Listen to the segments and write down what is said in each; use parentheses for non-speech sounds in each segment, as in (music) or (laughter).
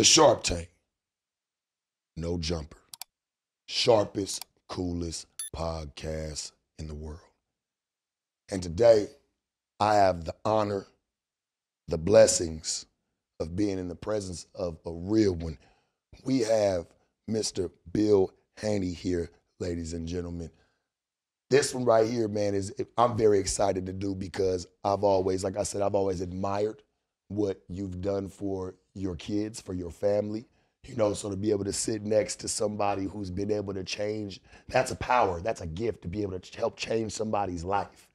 The Sharp Tank. No jumper. Sharpest, coolest podcast in the world. And today, I have the honor, the blessings of being in the presence of a real one. We have Mr. Bill Haney here, ladies and gentlemen. This one right here, man, is I'm very excited to do because I've always, like I said, I've always admired what you've done for your kids, for your family. You know, so to be able to sit next to somebody who's been able to change, that's a power, that's a gift to be able to help change somebody's life.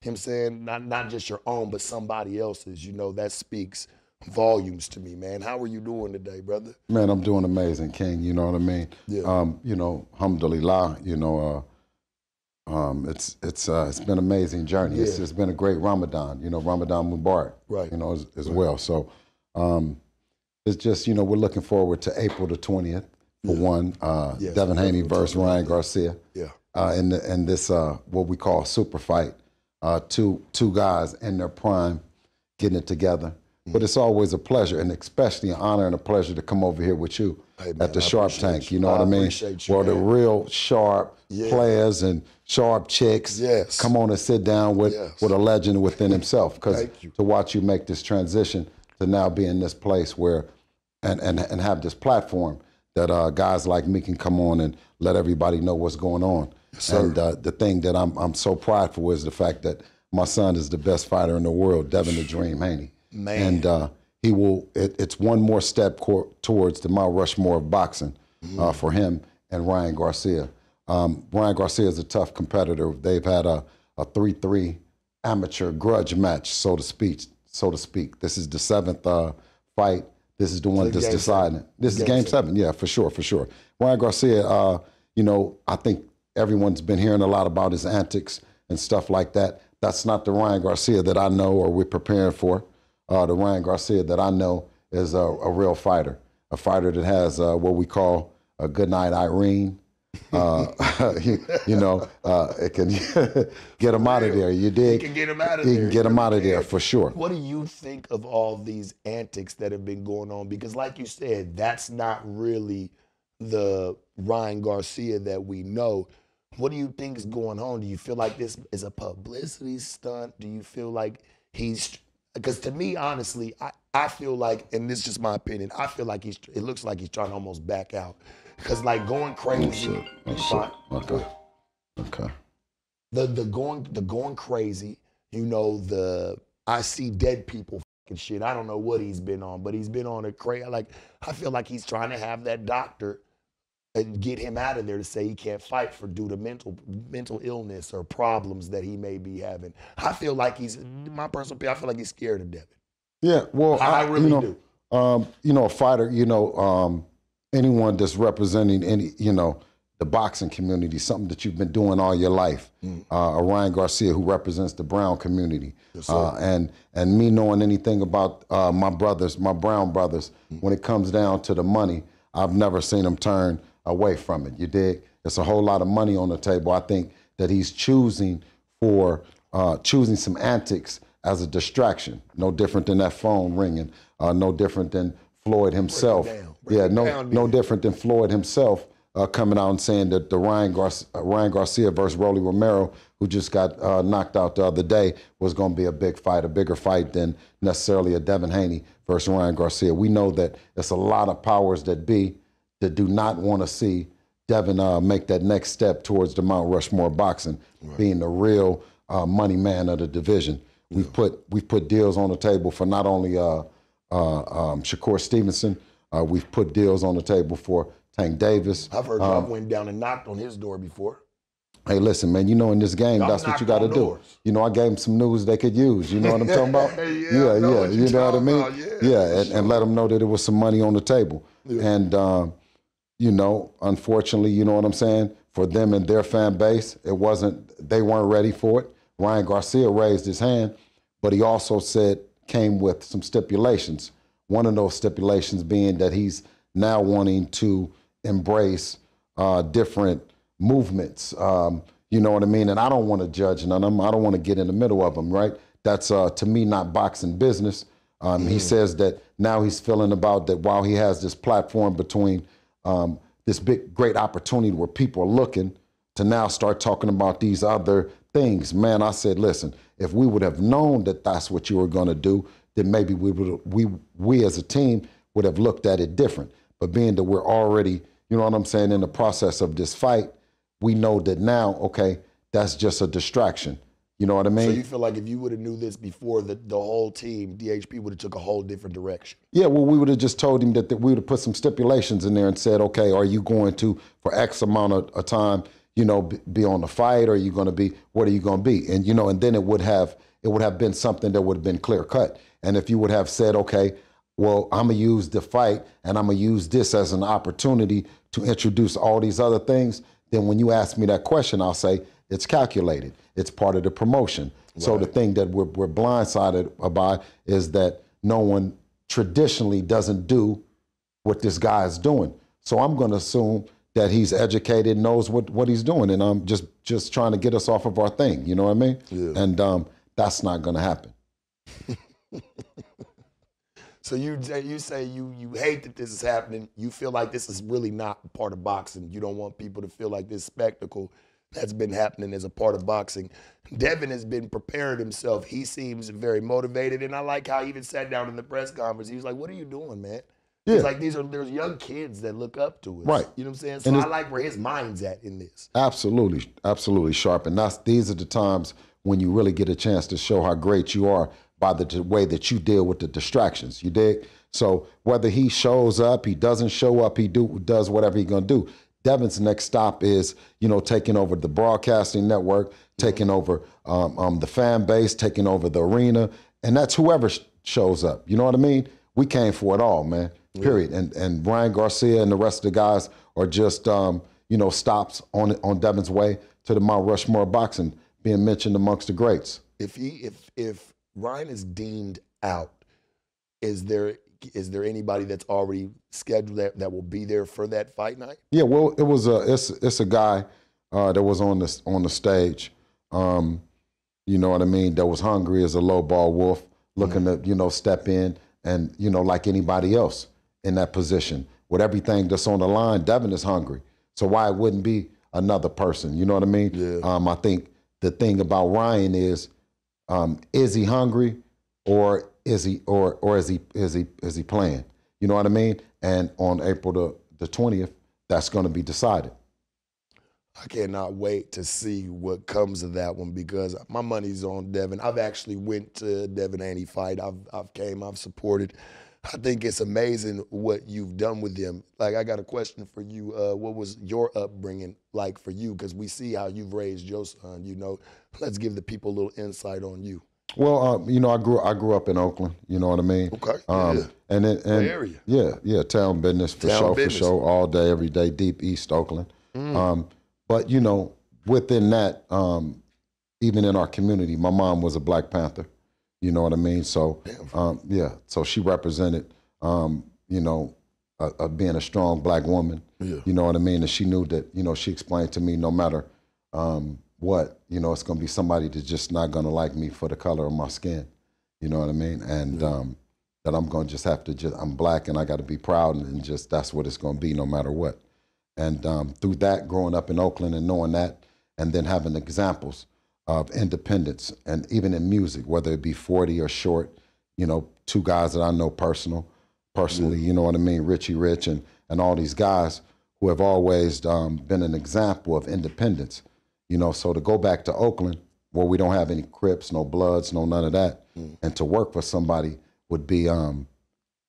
Him saying, not, not just your own, but somebody else's, you know, that speaks volumes to me, man. How are you doing today, brother? Man, I'm doing amazing, King. You know what I mean? Yeah. Um, you know, alhamdulillah, you know, uh, um, it's it's uh, it's been an amazing journey. It's, it's been a great Ramadan, you know, Ramadan Mubarak, Right. you know, as, as Right. well. So um, it's just, you know, we're looking forward to April the 20th for Yeah. one. Uh, Yes, Devin Haney versus 20th. Ryan Garcia. Yeah. uh, in the, in this uh, what we call super fight. Uh, two two guys in their prime getting it together. But it's always a pleasure, and especially an honor and a pleasure to come over here with you Hey, man, at the I Sharp Tank. you. Know I what I mean? you, Where the real sharp Yeah. players and sharp chicks Yes. come on and sit down with Yes. with a legend within himself. Because Thank you. to watch you make this transition to now be in this place where and and and have this platform that uh, guys like me can come on and let everybody know what's going on. sir. And uh, the thing that I'm I'm so prideful is the fact that my son is the best fighter in the world, Devin the Dream Haney. Man. And uh, he will. It, it's one more step towards the Mount Rushmore of boxing uh, for him and Ryan Garcia. Um, Ryan Garcia is a tough competitor. They've had a a three three amateur grudge match, so to speak. So to speak. This is the seventh uh, fight. This is the one that's deciding. it. This is Game game seven. seven. Yeah, for sure, for sure. Ryan Garcia. Uh, you know, I think everyone's been hearing a lot about his antics and stuff like that. That's not the Ryan Garcia that I know or we're preparing for. Uh, the Ryan Garcia that I know is a, a real fighter, a fighter that has uh, what we call a good night Irene. Uh, (laughs) you, you know, uh, it can (laughs) get him out of there. You dig? can get him out of He there. can get him out of there for sure. What do you think of all these antics that have been going on? Because, like you said, that's not really the Ryan Garcia that we know. What do you think is going on? Do you feel like this is a publicity stunt? Do you feel like he's because to me, honestly, I, I feel like, and this is just my opinion, I feel like he's it looks like he's trying to almost back out. Because like going crazy. shit. Oh, shit. Okay. Okay. the the going the going crazy, you know, the I see dead people fucking shit. I don't know what he's been on, but he's been on a crazy like I feel like he's trying to have that doctor and get him out of there to say he can't fight for due to mental mental illness or problems that he may be having. I feel like he's my personal opinion, I feel like he's scared of Devin. Yeah. Well, I, I you really know, do. um, you know, a fighter, you know, um, anyone that's representing any, you know, the boxing community, something that you've been doing all your life. Mm. Uh, Ryan Garcia who represents the Brown community, Yes, uh, and and me knowing anything about uh, my brothers, my Brown brothers, Mm. when it comes down to the money, I've never seen them turn away from it. You dig? It's a whole lot of money on the table. I think that he's choosing for uh, choosing some antics as a distraction. No different than that phone ringing. Uh, no different than Floyd himself. Yeah, no, no different than Floyd himself uh, coming out and saying that the Ryan, Gar- uh, Ryan Garcia versus Rolly Romero, who just got uh, knocked out the other day, was going to be a big fight, a bigger fight than necessarily a Devin Haney versus Ryan Garcia. We know that it's a lot of powers that be that do not want to see Devin uh, make that next step towards the Mount Rushmore boxing, being the real uh, money man of the division. We've put we've put deals on the table for not only uh, uh, um, Shakur Stevenson, uh, we've put deals on the table for Tank Davis. I've heard y'all went down and knocked on his door before. Hey, listen, man. You know, in this game, Y'all that's what you got to do. doors. You know, I gave them some news they could use. You know what I'm talking about? (laughs) Yeah, yeah, yeah. You know what I mean? about. Yeah, yeah, and, and let them know that it was some money on the table. And um, you know, unfortunately, you know what I'm saying. For them and their fan base, it wasn't. They weren't ready for it. Ryan Garcia raised his hand, but he also said came with some stipulations. One of those stipulations being that he's now wanting to embrace uh, different movements. Um, you know what I mean? And I don't want to judge none of them. I don't want to get in the middle of them, right? That's uh, to me not boxing business. Um, He says that now he's feeling about that while he has this platform between um, this big, great opportunity where people are looking to now start talking about these other things. Man, I said, listen, if we would have known that that's what you were going to do, then maybe we would we we as a team would have looked at it different. But being that we're already, you know what I'm saying, in the process of this fight, we know that now, okay, that's just a distraction. You know what I mean? So you feel like if you would have knew this before, the, the whole team, DHP, would have took a whole different direction. Yeah, well, we would have just told him that, that we would have put some stipulations in there and said, okay, are you going to, for X amount of, of time, you know, be, be on the fight, or are you going to be, what are you going to be? And you know, and then it would have, it would have been something that would have been clear cut. And if you would have said, okay, well, I'm gonna use the fight and I'm gonna use this as an opportunity to introduce all these other things, then when you ask me that question, I'll say it's calculated. It's part of the promotion. So the thing that we're, we're blindsided about is that no one traditionally doesn't do what this guy is doing. So I'm going to assume that he's educated, knows what, what he's doing, and I'm just just trying to get us off of our thing. You know what I mean? Yeah. And um, that's not going to happen. (laughs) So you you say you you hate that this is happening. You feel like this is really not part of boxing. You don't want people to feel like this spectacle that's been happening as a part of boxing. Devin has been preparing himself. He seems very motivated, and I like how he even sat down in the press conference. He was like, "What are you doing, man?" Yeah. It's like these are there's young kids that look up to us. Right. You know what I'm saying? So And I like where his mind's at in this. Absolutely, absolutely sharp. And that's these are the times when you really get a chance to show how great you are by the way that you deal with the distractions. You dig? So whether he shows up, he doesn't show up, he do does whatever he's gonna do. Devin's next stop is, you know, taking over the broadcasting network, taking over um, um, the fan base, taking over the arena, and that's whoever sh- shows up. You know what I mean? We came for it all, man. Period. And and Ryan Garcia and the rest of the guys are just, um, you know, stops on on Devin's way to the Mount Rushmore boxing, being mentioned amongst the greats. If he if if Ryan is deemed out, is there is there anybody that's already scheduled that, that will be there for that fight night? Yeah, well, it was a it's it's a guy uh, that was on this on the stage. Um, you know what I mean? That was hungry as a low ball wolf, looking to you know step in and you know like anybody else in that position with everything that's on the line. Devin is hungry, so why it wouldn't be another person? You know what I mean? Yeah. Um, I think the thing about Ryan is, um, is he hungry, or is he or or is he is he is he playing? You know what I mean? And on April the the twentieth, that's going to be decided. I cannot wait to see what comes of that one because my money's on Devin. I've actually went to Devin Haney fight. I've I've came. I've supported. I think it's amazing what you've done with them. Like I got a question for you. Uh, what was your upbringing like for you? Because we see how you've raised your son. You know, let's give the people a little insight on you. Well, uh, you know, I grew I grew up in Oakland. You know what I mean? Okay. Um, yeah. And it, and Area. yeah, yeah, town business for Town sure, business. for sure, all day, every day, deep East Oakland. Mm. Um, but you know, within that, um, even in our community, my mom was a Black Panther. You know what I mean? So, um, yeah, so she represented, um, you know, uh, uh, being a strong Black woman. Yeah. You know what I mean? And she knew that, you know, she explained to me no matter um, what, you know, it's going to be somebody that's just not going to like me for the color of my skin. You know what I mean? And um, that I'm going to just have to just, I'm black and I got to be proud and just that's what it's going to be no matter what. And um, through that, growing up in Oakland and knowing that, and then having examples of independence, and even in music, whether it be 40 or short, you know, two guys that I know personal, personally, you know what I mean, Richie Rich and, and all these guys who have always um, been an example of independence. You know, so to go back to Oakland, where we don't have any Crips, no Bloods, no none of that, and to work for somebody would be um,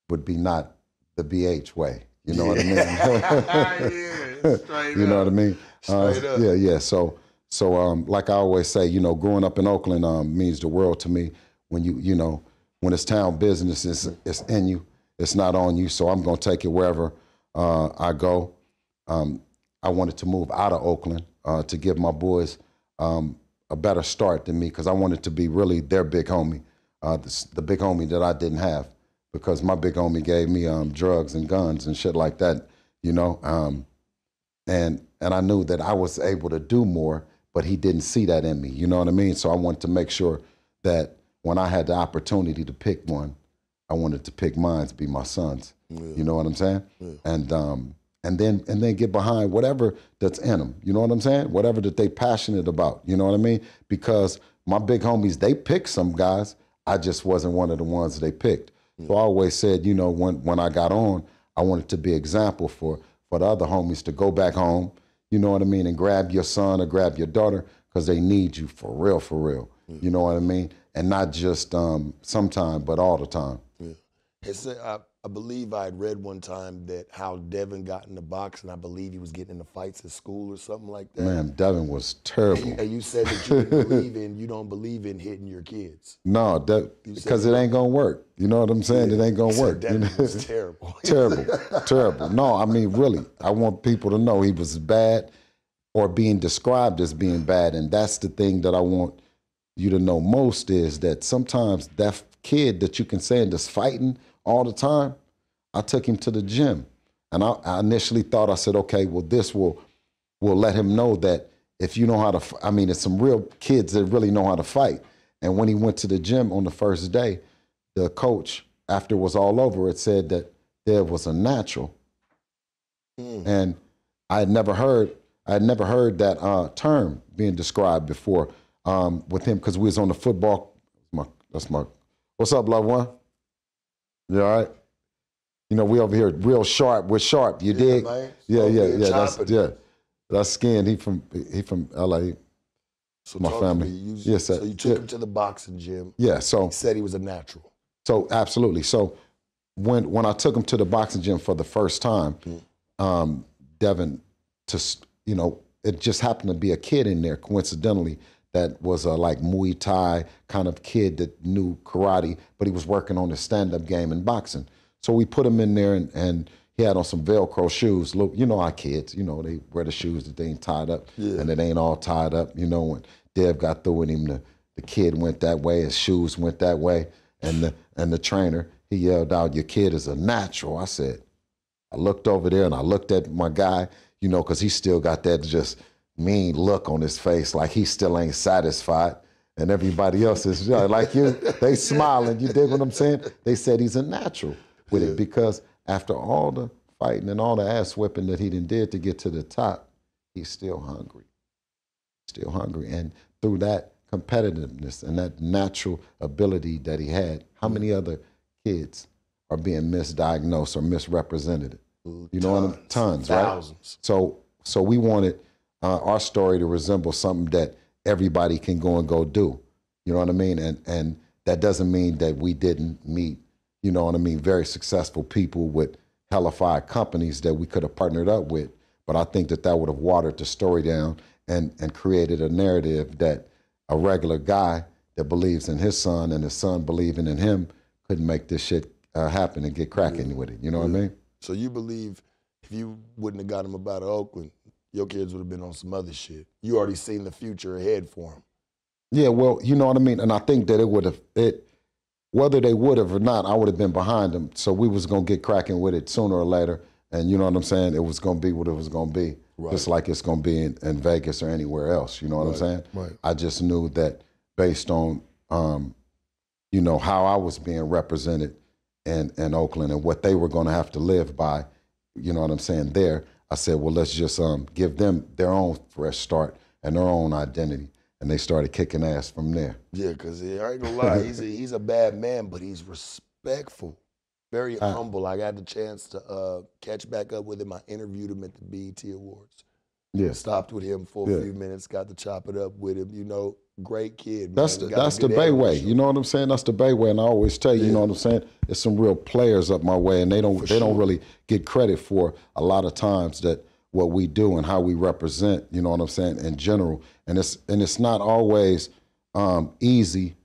would be not the BH way. You know what I mean? yeah, (laughs) (laughs) straight you know what I mean? Uh, Straight up. Yeah, yeah. So, so um, like I always say, you know, growing up in Oakland um, means the world to me. When you, you know, when it's town business, it's, it's in you. It's not on you. So I'm gonna take it wherever uh, I go. Um, I wanted to move out of Oakland uh, to give my boys um, a better start than me because I wanted to be really their big homie, uh, the, the big homie that I didn't have because my big homie gave me um, drugs and guns and shit like that, you know. Um, and and I knew that I was able to do more, but he didn't see that in me. You know what I mean? So I wanted to make sure that when I had the opportunity to pick one, I wanted to pick mine to be my sons. Yeah. You know what I'm saying? And um, and then and then get behind whatever that's in them. You know what I'm saying? Whatever that they passionate about. You know what I mean? Because my big homies, they picked some guys. I just wasn't one of the ones they picked. So I always said, you know, when when I got on, I wanted to be example for for the other homies to go back home. You know what I mean? And grab your son or grab your daughter because they need you for real, for real. You know what I mean? And not just um, sometime, but all the time. Yeah. It's, I, I believe I had read one time that how Devin got in the box, and I believe he was getting into fights at school or something like that. Man, Devin was And terrible. you, and you said that you believe in, you don't believe in hitting your kids. No, because it ain't gonna work. You know what I'm saying? It ain't gonna work. said you know? Devin was (laughs) terrible. terrible, terrible. No, I mean really. I want people to know he was bad or being described as being bad, and that's the thing that I want you to know most is that sometimes that kid that you can say that's fighting all the time, I took him to the gym, and I, I initially thought I said, okay, well this will will let him know that if you know how to, f- I mean, it's some real kids that really know how to fight. And when he went to the gym on the first day, the coach, after it was all over, it said that there was a natural. Mm. And I had never heard, I had never heard that uh, term being described before um, with him because we was on the football. My, that's my. What's up, loved one? You all right? You know, we over here real sharp. We're sharp. You Yeah, dig? man. Yeah, yeah, yeah. That's yeah. That's skin. He from he from LA. So My family. You, Yes, sir. So you took Yeah. him to the boxing gym. Yeah. So He said he was a natural. So absolutely. So when when I took him to the boxing gym for the first time, um, Devin, to you know, it just happened to be a kid in there coincidentally that was a like Muay Thai kind of kid that knew karate, but he was working on his stand up game in boxing. So we put him in there and, and he had on some Velcro shoes. Look, you know our kids, you know, they wear the shoes that they ain't tied up Yeah. and it ain't all tied up. You know, when Dev got through with him, the, the kid went that way, his shoes went that way, and the and the trainer, he yelled out, Your kid is a natural. I said, I looked over there and I looked at my guy, you know, because he still got that just mean look on his face, like he still ain't satisfied. And everybody else is like you, they (laughs) smiling. You dig what I'm saying? They said he's a natural with it because after all the fighting and all the ass whipping that he done did to get to the top, he's still hungry. Still hungry. And through that competitiveness and that natural ability that he had, how many mm. other kids are being misdiagnosed or misrepresented? You know tons, right? thousands. So so we wanted uh, our story to resemble something that everybody can go and go do. You know what I mean? And and that doesn't mean that we didn't meet, you know what I mean, very successful people with hellified companies that we could have partnered up with. But I think that that would have watered the story down and and created a narrative that a regular guy that believes in his son and his son believing in him couldn't make this shit uh, happen and get cracking with it. You know what I mean? So you believe if you wouldn't have got him about Oakland, your kids would have been on some other shit. You already seen the future ahead for them. Yeah, well, you know what I mean, and I think that it would have it, whether they would have or not, I would have been behind them. So we was gonna get cracking with it sooner or later, and you know what I'm saying. It was gonna be what it was gonna be, just like it's gonna be in, in Vegas or anywhere else. You know what I'm saying? right. I just knew that based on, um, you know, how I was being represented in in Oakland and what they were gonna have to live by. You know what I'm saying? There, I said, well, let's just um, give them their own fresh start and their own identity and they started kicking ass from there. Yeah, because I ain't gonna lie, he's a, he's a bad man, but he's respectful, very Uh, humble. I got the chance to uh, catch back up with him. I interviewed him at the BET Awards. Yes, Stopped with him for a Yeah. few minutes, got to chop it up with him. You know, great kid. that's man. the, that's the Bay way. You know what I'm saying? That's the Bay way, and I always tell you, you know what I'm saying? It's some real players up my way, and they don't For they don't really get credit for a lot of times that what we do and how we represent. You know what I'm saying? In general, and it's and it's not always um, easy.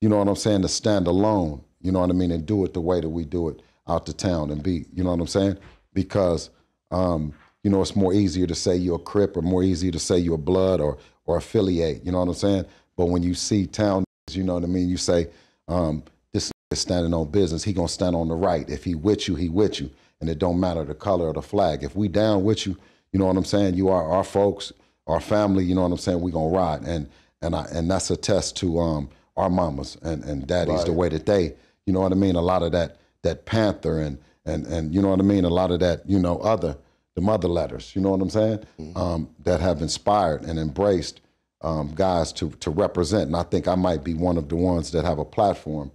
You know what I'm saying? To stand alone. You know what I mean? And do it the way that we do it out to town and be. You know what I'm saying? Because um, you know, it's more easier to say you're a Crip or more easier to say you're blood or or affiliate. You know what I'm saying? But when you see town, you know what I mean. You say, um, "This is standing on business. He gonna stand on the right. If he with you, he with you, and it don't matter the color of the flag. If we down with you, you know what I'm saying. You are our folks, our family. You know what I'm saying. We gonna ride, and and I and that's a test to um our mamas and and daddies the way that they You know what I mean? A lot of that that Panther and and and you know what I mean? A lot of that, you know, other the mother letters, you know what I'm saying? Mm-hmm. Um, that have inspired and embraced um, guys to to represent. And I think I might be one of the ones that have a platform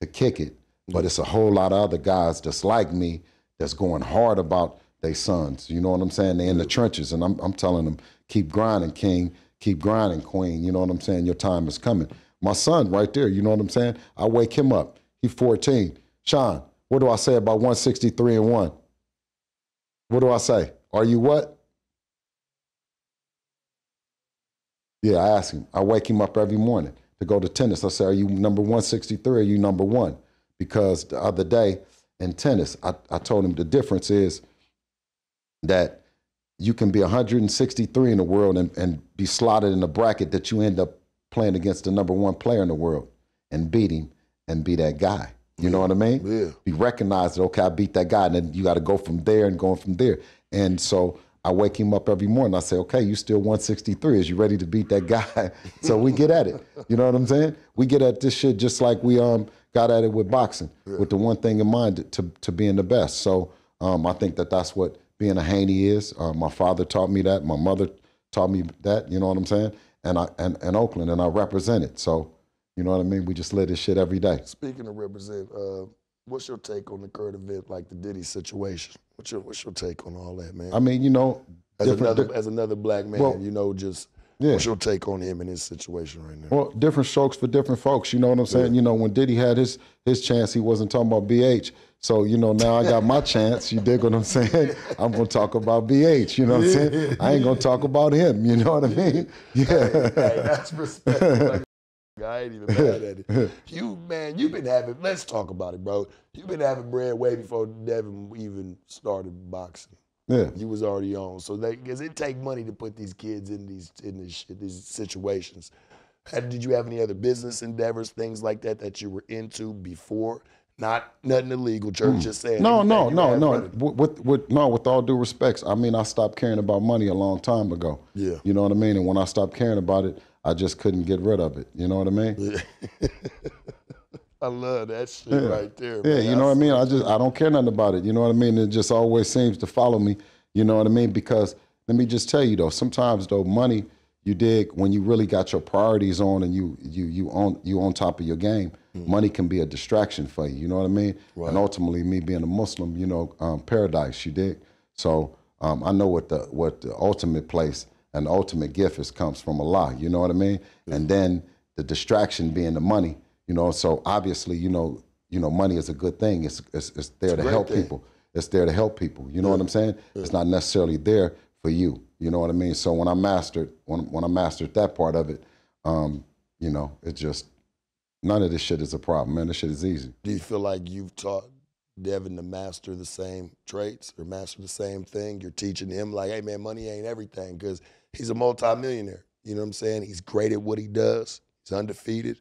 to kick it. But it's a whole lot of other guys just like me that's going hard about their sons. You know what I'm saying? They're in the trenches, and I'm I'm telling them keep grinding, King. Keep grinding, Queen. You know what I'm saying? Your time is coming. My son, right there. You know what I'm saying? I wake him up. He's 14. Sean, what do I say about 163 and one? What do I say? Are you what? Yeah, I ask him. I wake him up every morning to go to tennis. I say, Are you number 163 are you number one? Because the other day in tennis, I, I told him the difference is that you can be 163 in the world and, and be slotted in a bracket that you end up playing against the number one player in the world and beat him and be that guy. You yeah. know what I mean? Yeah. Be recognized okay, I beat that guy. And then you got to go from there and going from there. And so I wake him up every morning. I say, okay, you still 163. Is you ready to beat that guy? (laughs) so we get at it. You know what I'm saying? We get at this shit just like we um got at it with boxing, yeah. with the one thing in mind to to being the best. So um, I think that that's what being a Haney is. Uh, my father taught me that. My mother taught me that. You know what I'm saying? And I and, and Oakland, and I represent it. So you know what I mean? We just live this shit every day. Speaking of represent, uh, what's your take on the current event, like the Diddy situation? What's your what's your take on all that, man? I mean, you know, as another as another black man, well, you know, just yeah. what's your take on him and his situation right now? Well, different strokes for different folks. You know what I'm saying? Yeah. You know, when Diddy had his his chance, he wasn't talking about BH. So, you know, now I got my (laughs) chance. You dig what I'm saying? I'm going to talk about BH. You know what I'm saying? (laughs) I ain't going to talk about him. You know what I mean? Yeah. Hey, hey that's respect. I ain't even (laughs) mad at it. You, man, you've been having, let's talk about it, bro. You've been having bread way before Devin even started boxing. Yeah. You was already on. So they, because it take money to put these kids in these, in this shit, these situations. Did you have any other business endeavors, things like that, that you were into before? Not nothing illegal, church. Mm. Just saying. No, no, no, no. With, with no, with all due respects, I mean, I stopped caring about money a long time ago. Yeah. You know what I mean? And when I stopped caring about it, I just couldn't get rid of it. You know what I mean? (laughs) I love that shit yeah. right there. Yeah, man. you know what I mean? I just I don't care nothing about it. You know what I mean? It just always seems to follow me. You know what I mean? Because let me just tell you though, sometimes though money you dig when you really got your priorities on and you you you on you on top of your game mm-hmm. money can be a distraction for you you know what i mean right. and ultimately me being a muslim you know um, paradise you dig so um, i know what the what the ultimate place and the ultimate gift is comes from allah you know what i mean and then the distraction being the money you know so obviously you know you know money is a good thing it's it's, it's there it's to help thing. people it's there to help people you know yeah. what i'm saying yeah. it's not necessarily there for you you know what I mean? So when I mastered when when I mastered that part of it, um, you know, it just none of this shit is a problem, man. This shit is easy. Do you feel like you've taught Devin to master the same traits or master the same thing? You're teaching him like, hey man, money ain't everything because he's a multimillionaire. You know what I'm saying? He's great at what he does. He's undefeated.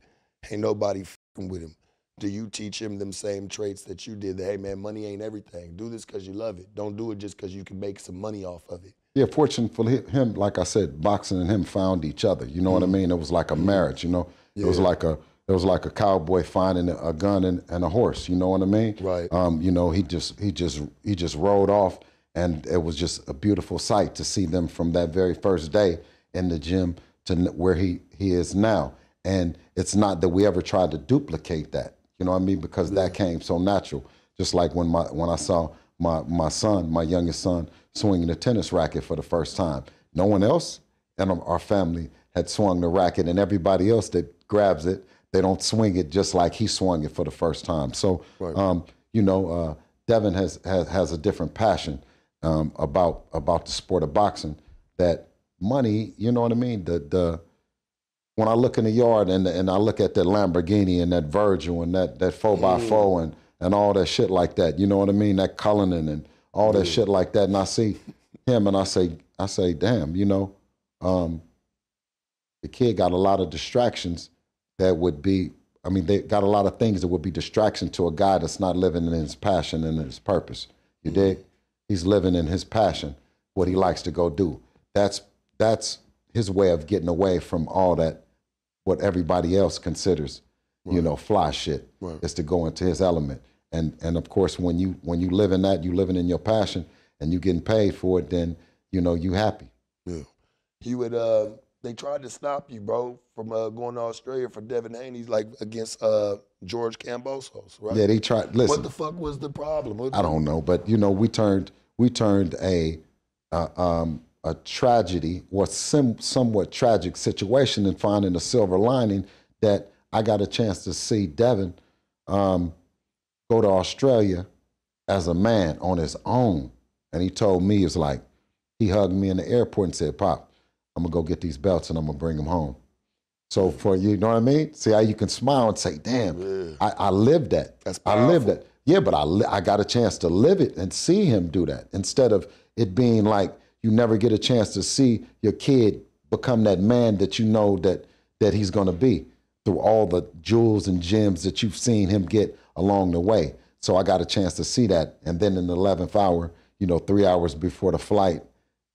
Ain't nobody fucking with him. Do you teach him them same traits that you did? That hey man, money ain't everything. Do this because you love it. Don't do it just because you can make some money off of it yeah, fortunate for him, like I said, boxing and him found each other. You know mm what I mm-hmm. mean? It was like a marriage. You know, yeah. it was like a it was like a cowboy finding a gun and, and a horse. You know what I mean? Right. Um, you know, he just he just he just rode off, and it was just a beautiful sight to see them from that very first day in the gym to where he he is now. And it's not that we ever tried to duplicate that. You know what I mean? Because that came so natural. Just like when my when I saw my my son, my youngest son, swinging a tennis racket for the first time. No one else in our family had swung the racket, and everybody else that grabs it, they don't swing it just like he swung it for the first time. So, right. um, you know, uh, Devin has, has has a different passion um, about about the sport of boxing. That money, you know what I mean? The the when I look in the yard and and I look at that Lamborghini and that Virgil and that that four by four and and all that shit like that, you know what I mean? That Cullinan and all that shit like that. And I see him and I say, I say, damn, you know, um, the kid got a lot of distractions that would be, I mean, they got a lot of things that would be distraction to a guy that's not living in his passion and his purpose. You mm-hmm. dig? He's living in his passion, what he likes to go do. That's that's his way of getting away from all that what everybody else considers you know, fly shit. Right. It's to go into his element. And and of course when you when you live in that, you living in your passion and you getting paid for it, then you know you happy. Yeah. He would uh they tried to stop you, bro, from uh, going to Australia for Devin Haney's like against uh George Kambosos, right? Yeah, they tried listen. what the fuck was the problem? What I don't know, but you know, we turned we turned a uh, um, a tragedy or sim, somewhat tragic situation and finding a silver lining that I got a chance to see Devin um, go to Australia as a man on his own, and he told me it's like he hugged me in the airport and said, "Pop, I'm gonna go get these belts and I'm gonna bring them home." So for you you know what I mean? See how you can smile and say, "Damn, Yeah. I, I lived that. That's I lived that." Yeah, but I li- I got a chance to live it and see him do that instead of it being like you never get a chance to see your kid become that man that you know that that he's going to be through all the jewels and gems that you've seen him get along the way. So I got a chance to see that, and then in the eleventh hour, you know, three hours before the flight,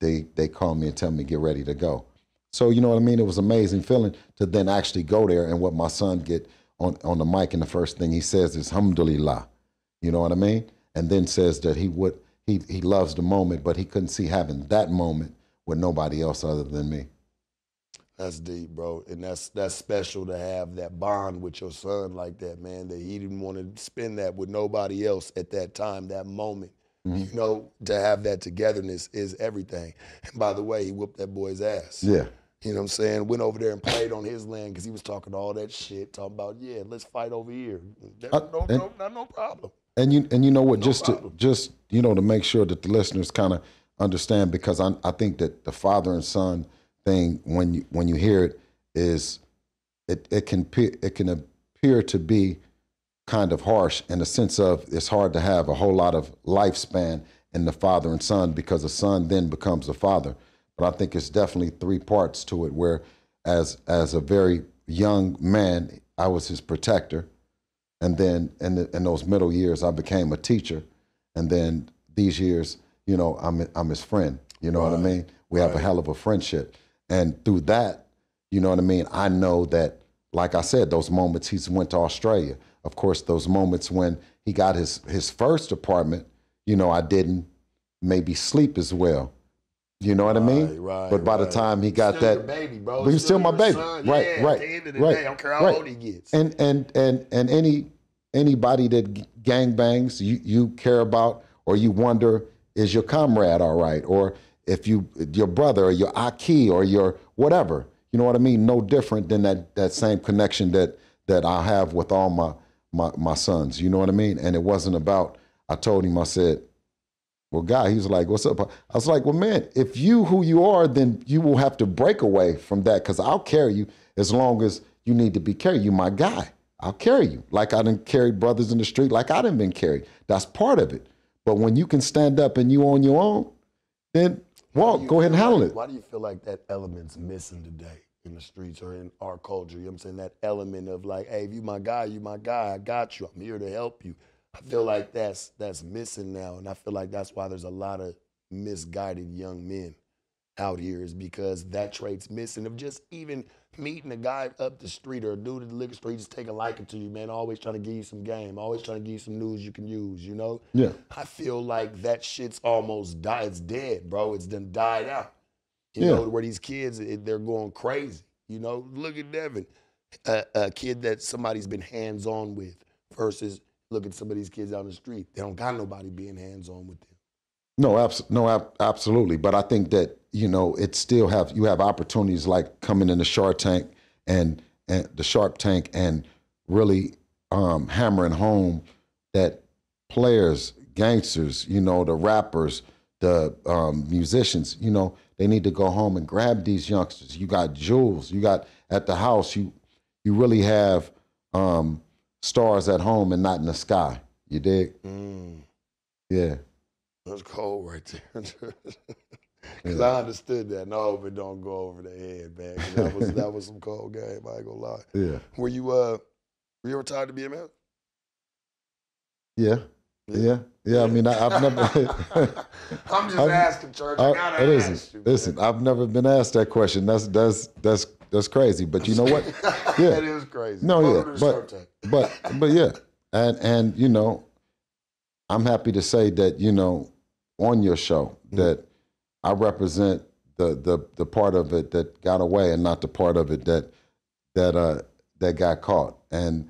they they call me and tell me get ready to go. So you know what I mean? It was amazing feeling to then actually go there and what my son get on, on the mic and the first thing he says is Alhamdulillah. You know what I mean? And then says that he would he he loves the moment, but he couldn't see having that moment with nobody else other than me. That's deep, bro. And that's that's special to have that bond with your son like that, man. That he didn't want to spend that with nobody else at that time, that moment. Mm-hmm. You know, to have that togetherness is everything. And by the way, he whooped that boy's ass. Yeah. You know what I'm saying? Went over there and played on his land because he was talking all that shit, talking about, yeah, let's fight over here. There- Uh, no, and- no, not no problem. And you and you know what? just to just you know to make sure that the listeners kind of understand because I I think that the father and son thing when you when you hear it is it it can it can appear to be kind of harsh in the sense of it's hard to have a whole lot of lifespan in the father and son because the son then becomes a father. But I think it's definitely three parts to it where as as a very young man, I was his protector. And then in, the, in those middle years, I became a teacher. And then these years, you know, I'm, I'm his friend. You know what I mean? We have a hell of a friendship. And through that, you know what I mean? I know that, like I said, those moments he's went to Australia. Of course, those moments when he got his, his first apartment, you know, I didn't maybe sleep as well. You know what I mean? Right, right, but by the time he got Still that, baby, bro. but he's still my your baby. son. Right, yeah, right, At the end of the right, day, I don't care how right. old he gets. and and and and any anybody that gang bangs you you care about or you wonder is your comrade all right or if you your brother or your aki or your whatever you know what i mean no different than that that same connection that that i have with all my my my sons you know what i mean and it wasn't about i told him i said well, guy, he was like, "What's up?" I was like, "Well, man, if you who you are, then you will have to break away from that because I'll carry you as long as you need to be carried. You my guy. I'll carry you like I didn't carry brothers in the street, like I didn't been carried. That's part of it. But when you can stand up and you on your own, then walk, go ahead and handle like- it. Why do you feel like that element's missing today in the streets or in our culture? You know what I'm saying? That element of like, hey, if you my guy, you my guy, I got you. I'm here to help you. I feel like that's that's missing now. And I feel like that's why there's a lot of misguided young men out here is because that trait's missing of just even meeting a guy up the street or a dude at the liquor store, he just take a liking to you, man. Always trying to give you some game, always trying to give you some news you can use, you know? Yeah. I feel like that shit's almost died. It's dead, bro. It's done died out. You Yeah. know, where these kids, it- they're going crazy. You know, look at Devin, a, a kid that somebody's been hands on with versus look at some of these kids out on the street. They don't got nobody being hands on with them. No, abs- no, ab- absolutely. But I think that you know it still have you have opportunities like coming in the Shark Tank and and the Shark Tank and really um, hammering home that players, gangsters, you know, the rappers, the um, musicians, you know, they need to go home and grab these youngsters. You got jewels. You got at the house. You you really have um, stars at home and not in the sky. You dig? Mm, Yeah. that's cold right there. (laughs) Because I understood that. No, hope it don't go over the head, man. That was that was some cold game. I ain't gonna lie. (laughs) Yeah. Were you uh were you ever tired to be a man? Yeah. Yeah. Yeah. I mean, I, I've never. (laughs) I'm just I've- asking, church. I, I- gotta it ask isn't. you. man. Listen, I've never been asked that question. That's that's that's that's crazy. But you know what? (laughs) Yeah. that is crazy. No, yeah, but- but but yeah, and and you know, I'm happy to say that you know, on your show Mm-hmm. that I represent the the the part of it that got away, and not the part of it that that uh that got caught. And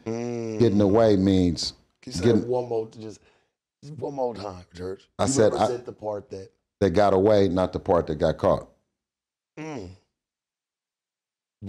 getting away means getting- one more, just, just one more time, Church? I You said I- the part that. that got away, not the part that got caught. Mm.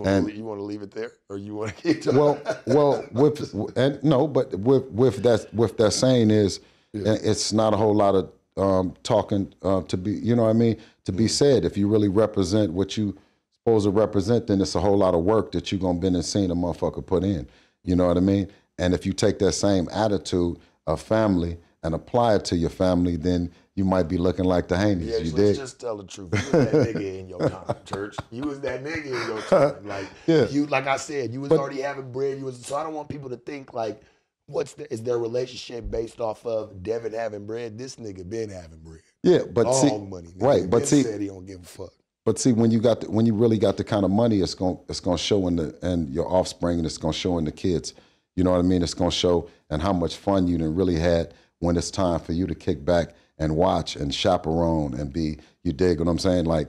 And- you want to leave it there, or you want to (laughs) keep? talking? well, well, with (laughs) and no, but with with that with that saying is, Yeah. it's not a whole lot of um, talking uh, to be, you know what I mean, to Mm. be said. If you really represent what you supposed to represent, then it's a whole lot of work that you're gonna been and seen a motherfucker put in. You know what I mean? And if you take that same attitude of family and apply it to your family, then you might be looking like the Haneys. Yeah, you let's dig? just tell the truth. You was that nigga in your time, (laughs) church. You was that nigga in your time. Like Yeah. you, like I said, you was But- already having bread. You was so I don't want people to think like, what's the, is their relationship based off of Devin having bread? This nigga been having bread. yeah, but Long see, money. Nigga. right, but see- said he don't give a fuck. But see, when you got the, when you really got the kind of money, it's going it's going to show in the and your offspring, and it's going to show in the kids. You know what I mean? It's going to show and how much fun you done really had when it's time for you to kick back and watch and chaperone and be. You dig what I'm saying? Like,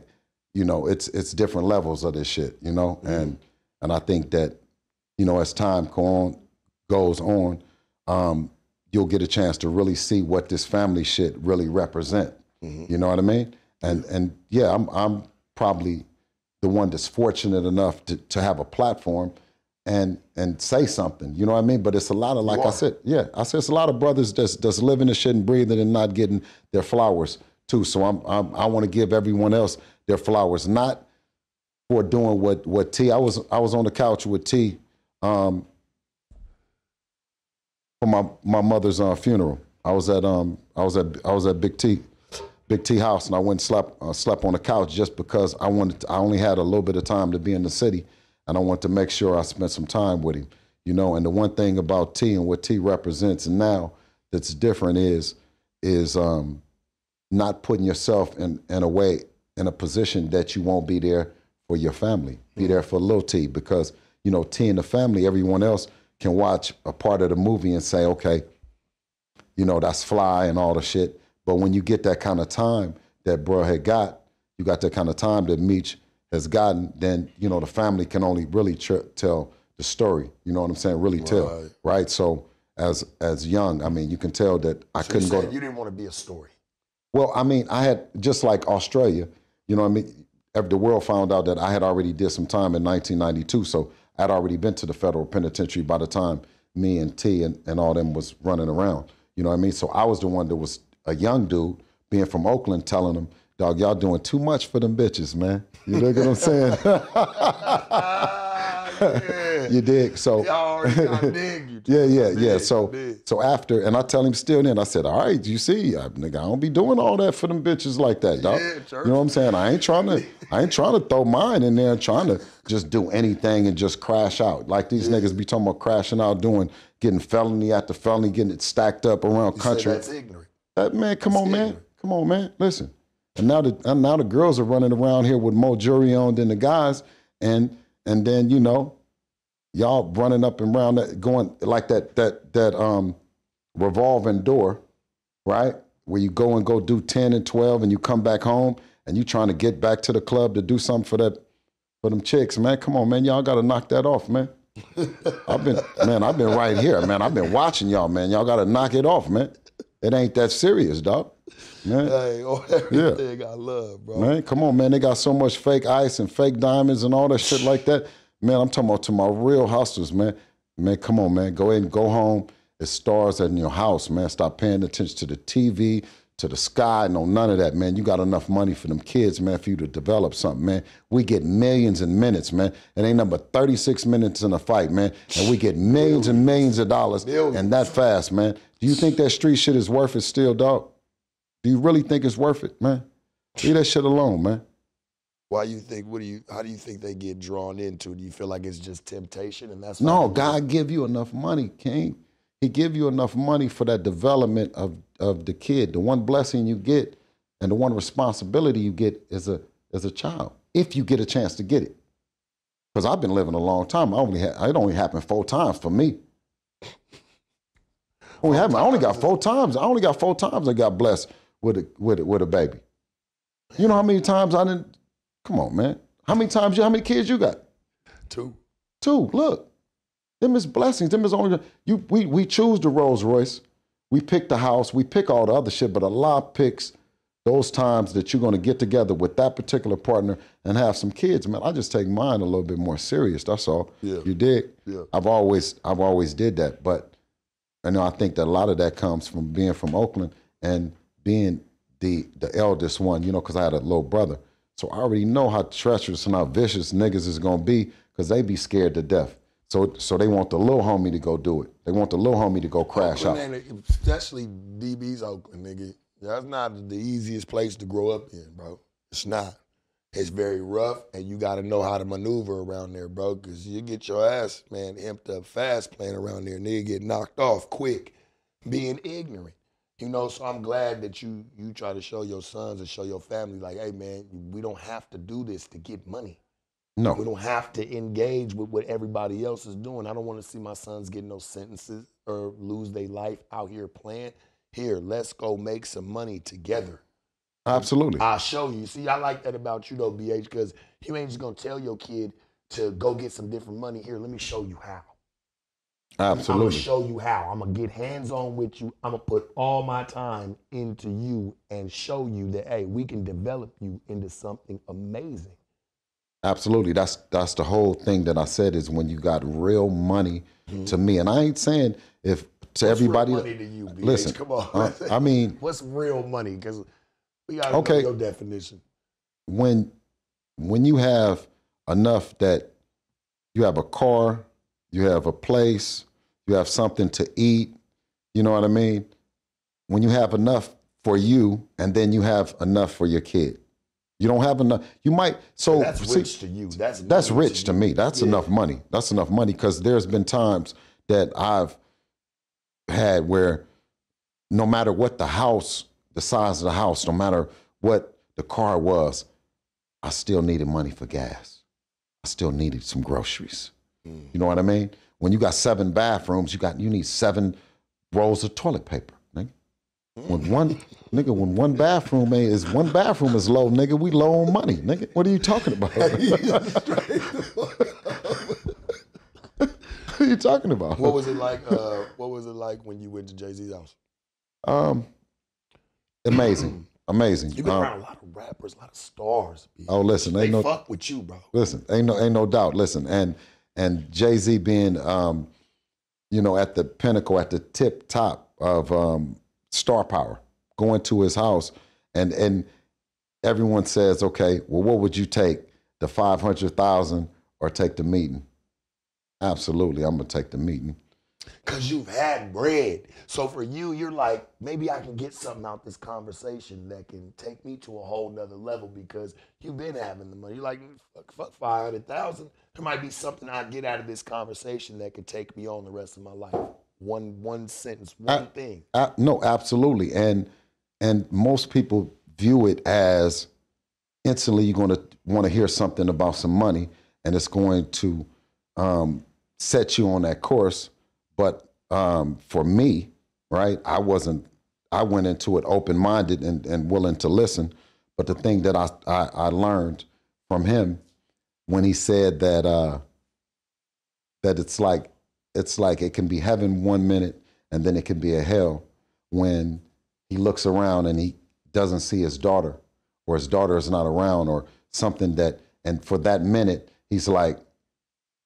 you know, it's it's different levels of this shit. You know, and and I think that, you know, as time go on, goes on, um, you'll get a chance to really see what this family shit really represent. You know what I mean? And and yeah, I'm I'm probably the one that's fortunate enough to, to have a platform and and say something. You know what I mean? But it's a lot of like I said, yeah, I said it's a lot of brothers that's that's living the shit and breathing and not getting their flowers too. So I'm, I'm I want to give everyone else their flowers, not for doing what what T. I was I was on the couch with T. Um, for my my mother's uh, funeral. I was at um I was at I was at Big T, Big T house, and I went and slept uh, slept on the couch just because I wanted. To, I only had a little bit of time to be in the city, and I wanted to make sure I spent some time with him. You know, and the one thing about T and what T represents now that's different is is um not putting yourself in in a way in a position that you won't be there for your family. Be there for little T because you know T and the family, everyone else can watch a part of the movie and say, okay, you know that's fly and all the shit. But when you get that kind of time that bro had got, you got that kind of time that Meech has gotten, then you know the family can only really tr- tell the story. You know what I'm saying? Really tell, Right. right? So as as young, I mean, you can tell that I So couldn't go. you didn't want to be a story. Well, I mean, I had just like Australia, you know what I mean? The world found out that I had already did some time in 1992, so I'd already been to the federal penitentiary by the time me and T and, and all them was running around. You know what I mean? So I was the one that was a young dude, being from Oakland, telling them, dog, y'all doing too much for them bitches, man. You dig what I'm saying? (laughs) Ah, yeah. you dig? So Y'all already dig. (laughs) Yeah, yeah, yeah. So, so after, and I tell him still then, I said, all right, you see, I, nigga, I don't be doing all that for them bitches like that, dog. Yeah, you know what I'm saying? I ain't trying to, I ain't trying to throw mine in there trying to just do anything and just crash out. Like these niggas be talking about crashing out, doing, getting felony after felony, getting it stacked up around You country. that's ignorant. That man, come on, man. Come on, man. Listen. And now the and now the girls are running around here with more jury on than the guys, and and then you know, y'all running up and around that going like that that that um revolving door, right? Where you go and go do 10 and 12 and you come back home and you trying to get back to the club to do something for that for them chicks, man. Come on, man. Y'all gotta knock that off, man. (laughs) I've been man, I've been right here, man. I've been watching y'all, man. Y'all gotta knock it off, man. It ain't that serious, dog. Man, Hey, oh, (laughs) everything I love, bro. man, come on, man. They got so much fake ice and fake diamonds and all that shit like that. Man, I'm talking about to my real hustlers, man. Man, come on, man. Go ahead and go home. It's stars in your house, man. Stop paying attention to the TV, to the sky. No, none of that, man. You got enough money for them kids, man, for you to develop something, man. We get millions in minutes, man. It ain't number 36 minutes in a fight, man. And we get millions and millions of dollars Millions. and that fast, man. Do you think that street shit is worth it still, dog? Do you really think it's worth it, man? Leave that shit alone, man. Why you think? What do you? How do you think they get drawn into? Do you feel like it's just temptation, and that's No, God give you enough money, King. He give you enough money for that development of of the kid. The one blessing you get and the one responsibility you get as a as a child, if you get a chance to get it. because I've been living a long time. I only ha- it only happened four times for me. Only happened. I only got four times. I only got four times I got blessed with a with a, with a baby. You know how many times I didn't? Come on, man. How many times you? How many kids you got? Two. Two. Look, them is blessings. Them is only you. We we choose the Rolls Royce. We pick the house. We pick all the other shit. But Allah picks those times that you're going to get together with that particular partner and have some kids. Man, I just take mine a little bit more serious. That's all. Yeah. You dig? Yeah. I've always I've always did that, but I know I think that a lot of that comes from being from Oakland and being the the eldest one. You know, because I had a little brother, so I already know how treacherous and how vicious niggas is gonna be because they be scared to death. So so they want the little homie to go do it. They want the little homie to go crash out. Especially DB's Oakland, nigga. That's not the easiest place to grow up in, bro. It's not. It's very rough, and you got to know how to maneuver around there, bro. Because you get your ass, man, amped up fast playing around there. Nigga get knocked off quick, being ignorant. You know, so I'm glad that you you try to show your sons and show your family, like, hey, man, we don't have to do this to get money. No. We don't have to engage with what everybody else is doing. I don't want to see my sons get no sentences or lose their life out here playing. Here, let's go make some money together. absolutely. I'll show you. See, I like that about you though, BH, because you ain't just gonna tell your kid to go get some different money. Here, let me show you how. I'm gonna show you how. I'm gonna get hands on with you. I'm gonna put all my time into you and show you that hey, we can develop you into something amazing. Absolutely. That's that's the whole thing that I said is when you got real money to me. And I ain't saying if to What's everybody real money to you, listen, Come on. uh, I mean (laughs) What's real money? Because we got to Okay. know your definition. when when you have enough that you have a car, you have a place, you have something to eat, you know what I mean? When you have enough for you and then you have enough for your kid. You don't have enough. You might so That's see, rich to you. That's That's rich to you. me. That's Yeah. enough money. That's enough money because there's been times that I've had where no matter what the house, the size of the house, no matter what the car was, I still needed money for gas. I still needed some groceries. Mm. You know what I mean? When you got seven bathrooms, you got you need seven rolls of toilet paper. Nigga. When one nigga, when one bathroom ain't- is one bathroom is low, nigga, we low on money, nigga. What are you talking about? (laughs) (laughs) what are you talking about? what was it like? Uh, what was it like when you went to Jay Z's house? Um, amazing, amazing. You've been Um, around a lot of rappers, a lot of stars. Oh, listen, they ain't no fuck with you, bro. listen, ain't no ain't no doubt. Listen, and and Jay Z being, um, you know, at the pinnacle, at the tip top of um, star power, going to his house, and and everyone says, okay, well, what would you take, the five hundred thousand or take the meeting? Absolutely, I'm gonna take the meeting. Cause you've had bread. So for you, you're like, maybe I can get something out this conversation that can take me to a whole nother level because you've been having the money. You're like, fuck, fuck 500,000. There might be something I get out of this conversation that could take me on the rest of my life. One one sentence, one thing. Uh, no, absolutely, and and most people view it as instantly you're going to want to hear something about some money, and it's going to um, set you on that course. But um, for me, right, I wasn't. I went into it open minded and, and willing to listen. But the thing that I, I I learned from him when he said that uh, that it's like it's like it can be heaven one minute and then it can be a hell when he looks around and he doesn't see his daughter or his daughter is not around or something that and for that minute he's like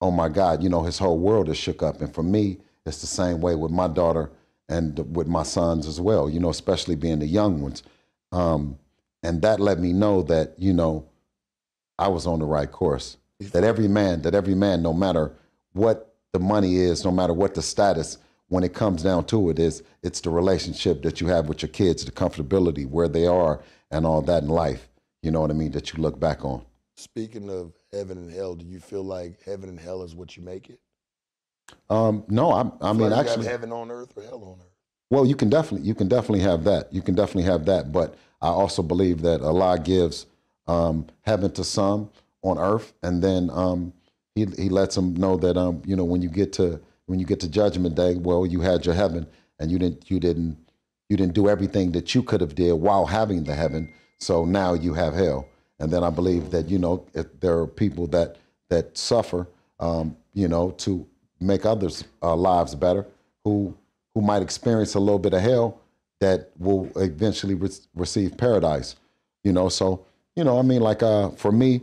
oh my god you know his whole world is shook up and for me it's the same way with my daughter and with my sons as well you know especially being the young ones. Um, and that let me know that you know i was on the right course. That every man that every man no matter what the money is no matter what the status when it comes down to it is it's the relationship that you have with your kids the comfortability where they are and all that in life. You know what i mean? That you look back on. Speaking of heaven and hell, do you feel like heaven and hell is what you make it? Um, no i, I mean like actually heaven on earth or hell on earth. Well, you can definitely you can definitely have that. You can definitely have that. But I also believe that Allah gives um, heaven to some on earth, and then um, he he lets them know that um you know when you get to when you get to Judgment Day, well you had your heaven and you didn't you didn't you didn't do everything that you could have did while having the heaven. So now you have hell. And then I believe that you know if there are people that that suffer, um, you know, to make others' uh, lives better, who who might experience a little bit of hell, that will eventually re- receive paradise. You know, so you know, I mean, like uh, for me,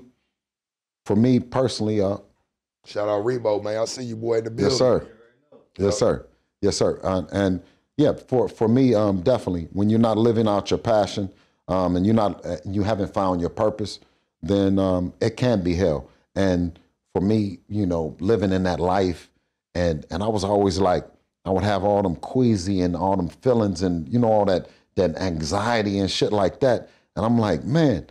for me personally, uh, Shout out Rebo, man. I see you, boy, in the building. yes, sir, yes, sir, yes, sir, uh, and yeah, for for me, um, definitely, when you're not living out your passion, um, and you're not, uh, you haven't found your purpose, then um, it can be hell. And for me, you know, living in that life, and and I was always like, I would have all them queasy and all them feelings, and you know, all that that anxiety and shit like that. And I'm like, man,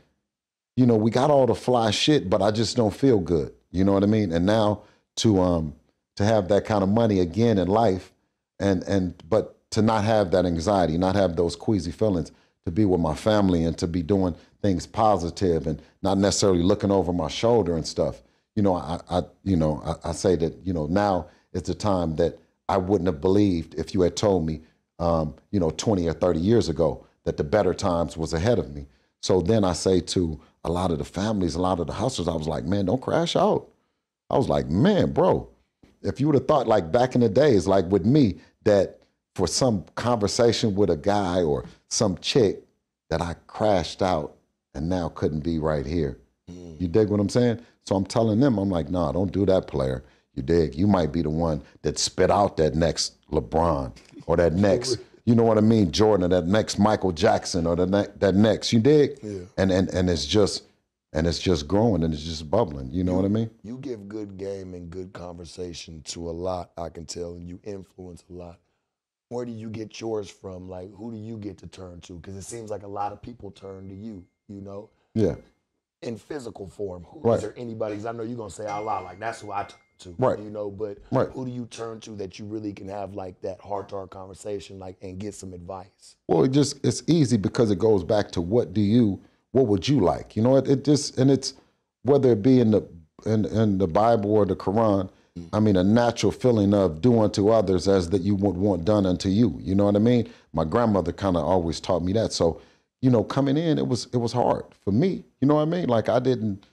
you know, we got all the fly shit, but I just don't feel good. You know what I mean? And now to um to have that kind of money again in life, and and but to not have that anxiety, not have those queasy feelings, to be with my family and to be doing things positive and not necessarily looking over my shoulder and stuff. You know, I, I you know, I, I say that you know now is the time that I wouldn't have believed if you had told me, um, you know, 20 or 30 years ago that the better times was ahead of me. So then I say to a lot of the families, a lot of the hustlers, I was like, man, don't crash out. I was like, man, bro, if you would have thought like back in the days, like with me, that for some conversation with a guy or some chick that I crashed out and now couldn't be right here. You dig what I'm saying? So I'm telling them, I'm like, nah, don't do that, player. You dig? You might be the one that spit out that next LeBron or that next, (laughs) you know what I mean, Jordan, or that next Michael Jackson or the ne- that next. You dig? Yeah. And and and it's just and it's just growing and it's just bubbling. You know what I mean? You give good game and good conversation to a lot, I can tell, and you influence a lot. Where do you get yours from? Like, who do you get to turn to? Because it seems like a lot of people turn to you, you know, Yeah. in physical form. Who, Right. Is there anybody? Because I know you're going to say a lot. like, that's who I turn to, Right. you know, but Right. who do you turn to that you really can have, like, that heart to heart conversation, like, and get some advice? Well, it just it's easy because it goes back to what do you what would you like? You know, it, it just and it's whether it be in the in, in the Bible or the Quran. I mean, a natural feeling of do unto others as that you would want done unto you. You know what I mean? My grandmother kind of always taught me that. So, you know, coming in, it was it was hard for me. You know what I mean? Like I didn't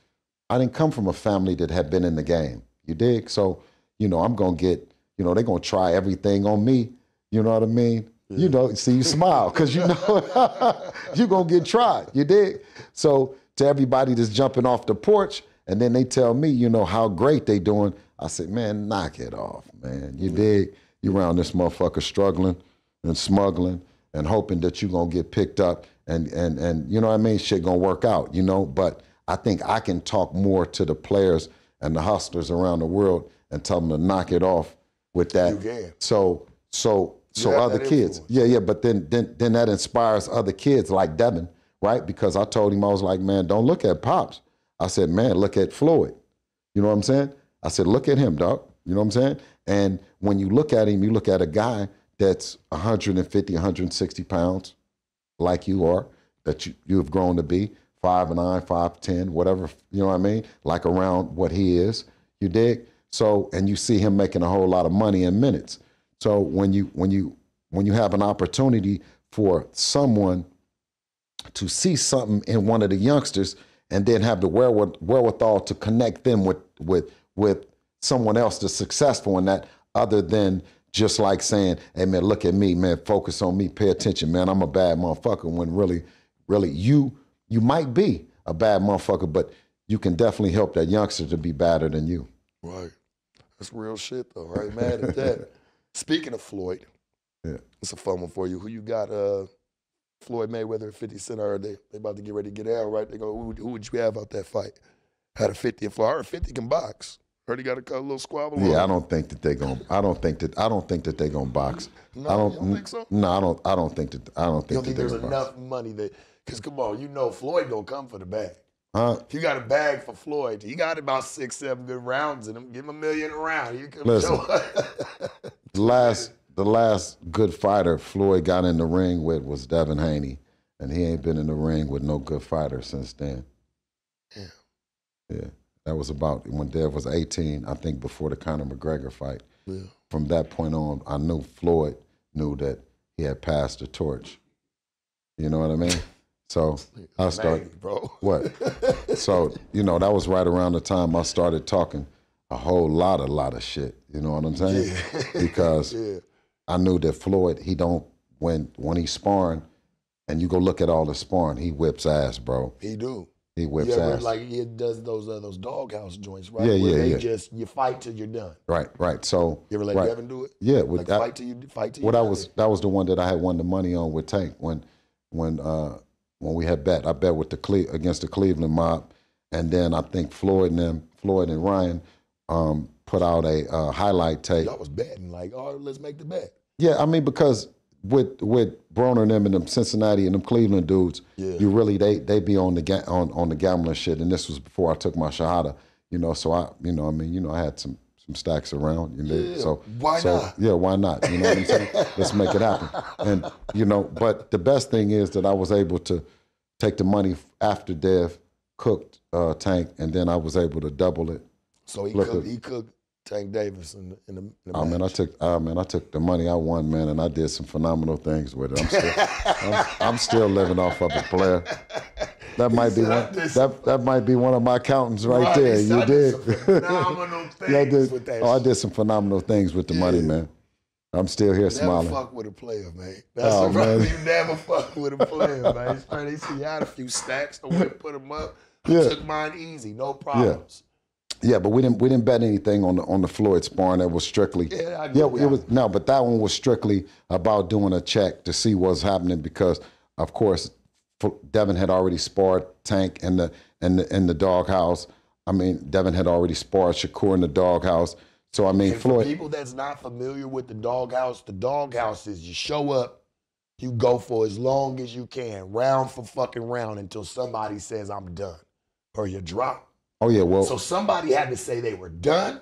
I didn't come from a family that had been in the game. You dig? So, you know, I'm gonna get, you know, they're gonna try everything on me. You know what I mean? You know, see you smile because you know (laughs) you're gonna get tried. You dig? So to everybody that's jumping off the porch and then they tell me, you know, how great they doing, I said, man, knock it off, man. You dig? You around this motherfucker struggling and smuggling and hoping that you're gonna get picked up and and and you know what I mean, shit gonna work out, you know. But I think I can talk more to the players and the hustlers around the world and tell them to knock it off with that. You can. So so so have other kids. influence. Yeah, yeah, but then then then that inspires other kids like Devin, right? Because I told him I was like, man, don't look at Pops. I said, man, look at Floyd. You know what I'm saying? I said, look at him, dog. You know what I'm saying? And when you look at him, you look at a guy that's 150, 160 pounds, like you are, that you, you've grown to be, five nine, five ten, whatever, you know what I mean? Like around what he is. You dig? So, and you see him making a whole lot of money in minutes. So when you when you when you have an opportunity for someone to see something in one of the youngsters and then have the wherewithal to connect them with with with someone else that's successful in that other than just like saying hey man look at me man focus on me pay attention man i'm a bad motherfucker when really really you you might be a bad motherfucker but you can definitely help that youngster to be better than you Right. That's real shit, though. Right, mad at that. (laughs) Speaking of Floyd, Yeah. it's a fun one for you. Who you got? Uh, Floyd Mayweather and 50 Cent. I heard they they about to get ready to get out, right? They go. Who, would- who would you have out that fight? Had a 50 and Floyd. I heard 50 can box. Heard he got a little squabble. on yeah i don't think that they're going i don't think that i don't think that they're going to box No, i don't, you don't think so? no i don't i don't think that i don't You think don't think that there's they're gonna box. enough money that? Because come on, you know Floyd gonna come for the bag. Huh? If you got a bag for Floyd, he got about six, seven good rounds in him. Give him a million a round. You can Listen. (laughs) The last (laughs) the last good fighter Floyd got in the ring with was Devin Haney, and he ain't been in the ring with no good fighter since then. Yeah. Yeah. That was about when Dev was 18, I think before the Conor McGregor fight. Yeah. From that point on, I knew Floyd knew that he had passed the torch. You know what I mean? So I started, Maybe, bro. (laughs) what? so, you know, that was right around the time I started talking a whole lot, a lot of shit. You know what I'm saying? Because (laughs) Yeah. I knew that Floyd, he don't when when he's sparring, and you go look at all the sparring, he whips ass, bro. He do. He whips ever, ass. like he does those uh, those doghouse joints, right? Yeah, Where yeah, they yeah. just you fight till you're done. right, right. So You ever let right. Devin do it? Yeah, with Like that, fight till you fight till you what I was that was the one that I had won the money on with Tank when when uh when we had bet. I bet with the Cle- against the Cleveland mob, and then I think Floyd and them, Floyd and Ryan, um, put out a uh, highlight tape. Y'all was betting like, oh, let's make the bet. Yeah, I mean because with with Broner and them and them Cincinnati and them Cleveland dudes, Yeah. you really they they be on the ga- on on the gambling shit. And this was before I took my shahada, you know. So I, you know, I mean, you know, I had some some stacks around, you know. Yeah, So why so, not? Yeah, why not? You know what I'm saying? (laughs) Let's make it happen. And you know, but the best thing is that I was able to take the money after Dev cooked uh, Tank, and then I was able to double it. So he cooked, he cooked Tank Davis in the, in the, in the ah, I mean, I took, ah, I mean, I took the money I won, man, and I did some phenomenal things with it. I'm still, I'm, I'm still living off of it, player. That might be one. That that might be one of my accountants right, Right, there. You did. some (laughs) phenomenal things yeah, I did. with that Oh, I did some phenomenal things with the money, man. I'm still here Never smiling. fuck with a player, man. That's Oh, the problem. man. You never fuck with a player, (laughs) man. They see you had a few stacks. I went put them up. I Yeah. took mine easy, no problems. Yeah, but we didn't we didn't bet anything on the on the Floyd sparring. That was strictly Yeah, I yeah. It was no, but that one was strictly about doing a check to see what's happening because, of course, Devin had already sparred Tank in the in the in the doghouse. I mean, Devin had already sparred Shakur in the doghouse. So I mean, And for Floyd. people that's not familiar with the doghouse, the doghouse is you show up, you go for as long as you can, round for fucking round until somebody says I'm done, or you drop. Oh yeah, well, So somebody had to say they were done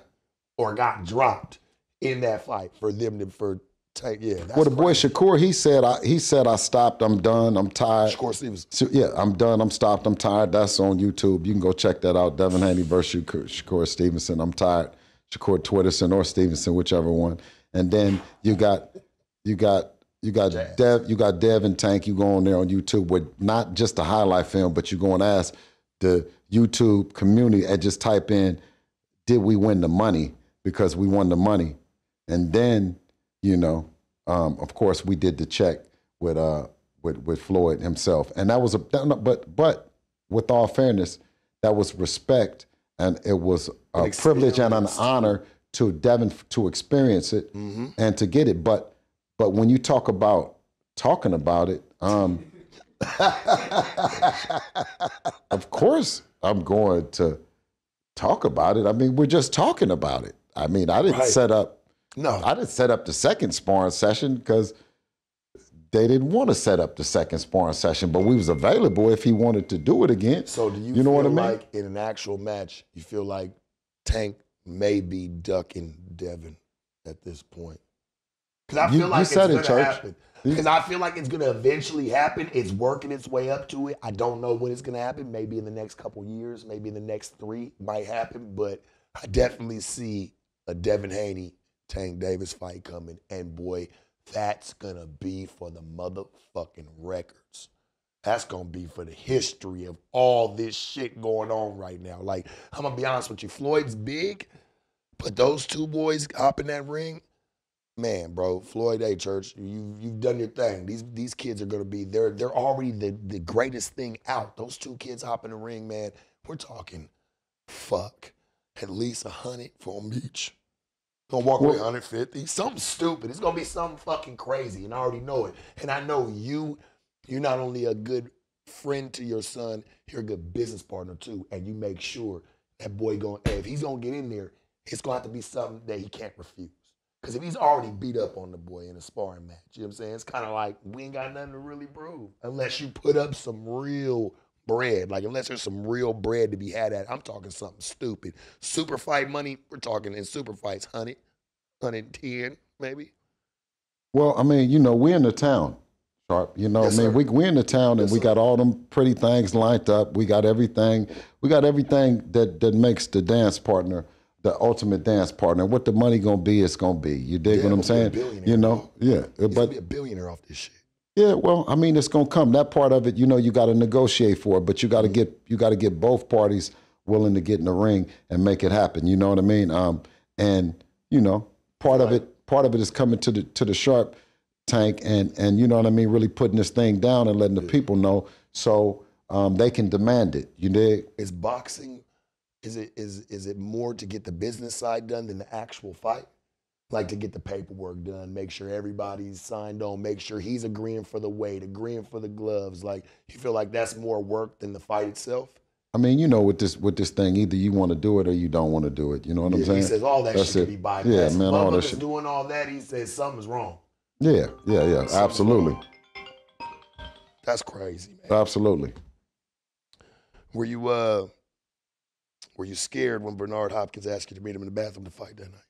or got dropped in that fight for them to for take yeah. That's well, the boy crazy. Shakur, he said, I, he said, I stopped. I'm done. I'm tired. Shakur Stevens. So, yeah, I'm done. I'm stopped. I'm tired. That's on YouTube. You can go check that out. Devin Haney versus Shakur, Shakur Stevenson. I'm tired. Shakur Twitterson or Stevenson, whichever one. And then you got you got you got Jazz. Dev you got Dev and Tank. You go on there on YouTube with not just the highlight film, but you go and ask the YouTube community and just type in, did we win the money? Because we won the money. And then, you know, um, of course, we did the check with uh with with Floyd himself, and that was a but but with all fairness, that was respect, and it was a An privilege and an honor to Devin to experience it Mm-hmm. and to get it. But but when you talk about talking about it, um, (laughs) of course, I'm going to talk about it. I mean, we're just talking about it. I mean, I didn't Right. set up. No, I didn't set up the second sparring session because they didn't want to set up the second sparring session, but we was available if he wanted to do it again. So do you, You know feel what I mean? like in an actual match, you feel like Tank may be ducking Devin at this point? Because I You- feel you like said it, it's gonna Church. happen. Hmm? Because I feel like it's gonna eventually happen. It's working its way up to it. I don't know when it's gonna happen. Maybe in the next couple years. Maybe in the next three might happen. But I definitely see a Devin Haney Tank Davis fight coming. And boy, that's gonna be for the motherfucking records. That's gonna be for the history of all this shit going on right now. Like, I'm gonna be honest with you, Floyd's big, but those two boys hop in that ring, man, bro, Floyd A. Church, you you've done your thing. These these kids are gonna be they're they're already the the greatest thing out. Those two kids hop in the ring, man. We're talking, fuck, at least a hundred for them each. Gonna walk away Well- 150. Something stupid. It's gonna be something fucking crazy, and I already know it. And I know you. You're not only a good friend to your son, you're a good business partner too. And you make sure that boy going. Hey, if he's gonna get in there, it's gonna have to be something that he can't refuse. Because if he's already beat up on the boy in a sparring match, you know what I'm saying? It's kind of like we ain't got nothing to really prove unless you put up some real bread. Like unless there's some real bread to be had at. I'm talking something stupid. Super fight money. We're talking in super fights, 100, 110 maybe. Well, I mean, you know, we're in the town, Sharp. You know, Yes, I mean, sir. we we in the town and Yes, we sir. got all them pretty things lined up. We got everything. We got everything that that makes the dance partner the ultimate dance partner. What the money gonna be, it's gonna be. You dig Yeah, what I'm I'm gonna be a saying? You know, yeah. He's But be a billionaire off this shit. yeah, well, I mean, it's gonna come. That part of it, you know, you got to negotiate for it, but you got to get you got to get both parties willing to get in the ring and make it happen. You know what I mean? Um, and you know, part of it, part of it is coming to the to the sharp tank, and and you know what I mean, really putting this thing down and letting the people know so um, they can demand it. You dig? Is boxing is it is is it more to get the business side done than the actual fight? Like to get the paperwork done, make sure everybody's signed on, make sure he's agreeing for the weight, agreeing for the gloves. Like you feel like that's more work than the fight itself? I mean, you know, with this with this thing, either you want to do it or you don't want to do it. You know what I'm saying? he says all that That's shit it. be bypassed. Yeah, man, all that shit. doing all that, he says something's wrong. Yeah, yeah, yeah. Absolutely, That's crazy, man. absolutely. Were you uh were you scared when Bernard Hopkins asked you to meet him in the bathroom to fight that night?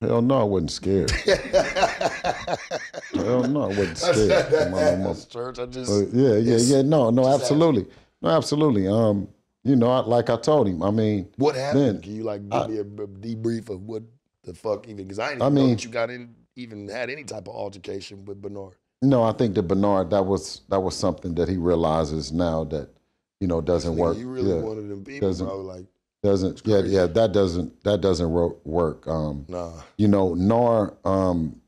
Hell no, I wasn't scared. (laughs) Hell no, I wasn't scared. said that Come on, no ass, church. I just Uh, yeah, yeah, yeah. No, no, absolutely, no, absolutely. Um, you know, I, like I told him. I mean, what happened? Then, Can you like give I- me a, a debrief of what the fuck even because I didn't I mean- that you got in even had any type of altercation with Bernard. no, I think that Bernard that was that was something that he realizes now that you know doesn't work. You really yeah, one of them people, doesn't- bro. Like, doesn't. Yeah, yeah. That doesn't that doesn't work. Um, nah. you know, nor um,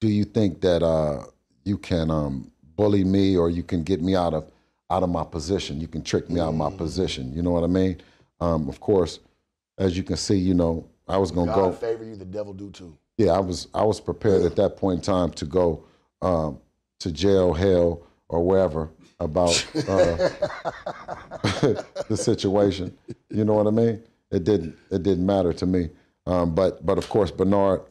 do you think that uh, you can um, bully me or you can get me out of out of my position. You can trick me out of my Mm. position. You know what I mean? Um, of course, as you can see, you know, I was gonna God go. favor you, the devil do too. Yeah, I was I was prepared at that point in time to go um, to jail, hell, or wherever about uh, (laughs) the situation. You know what I mean? It didn't it didn't matter to me. Um, but but of course Bernard,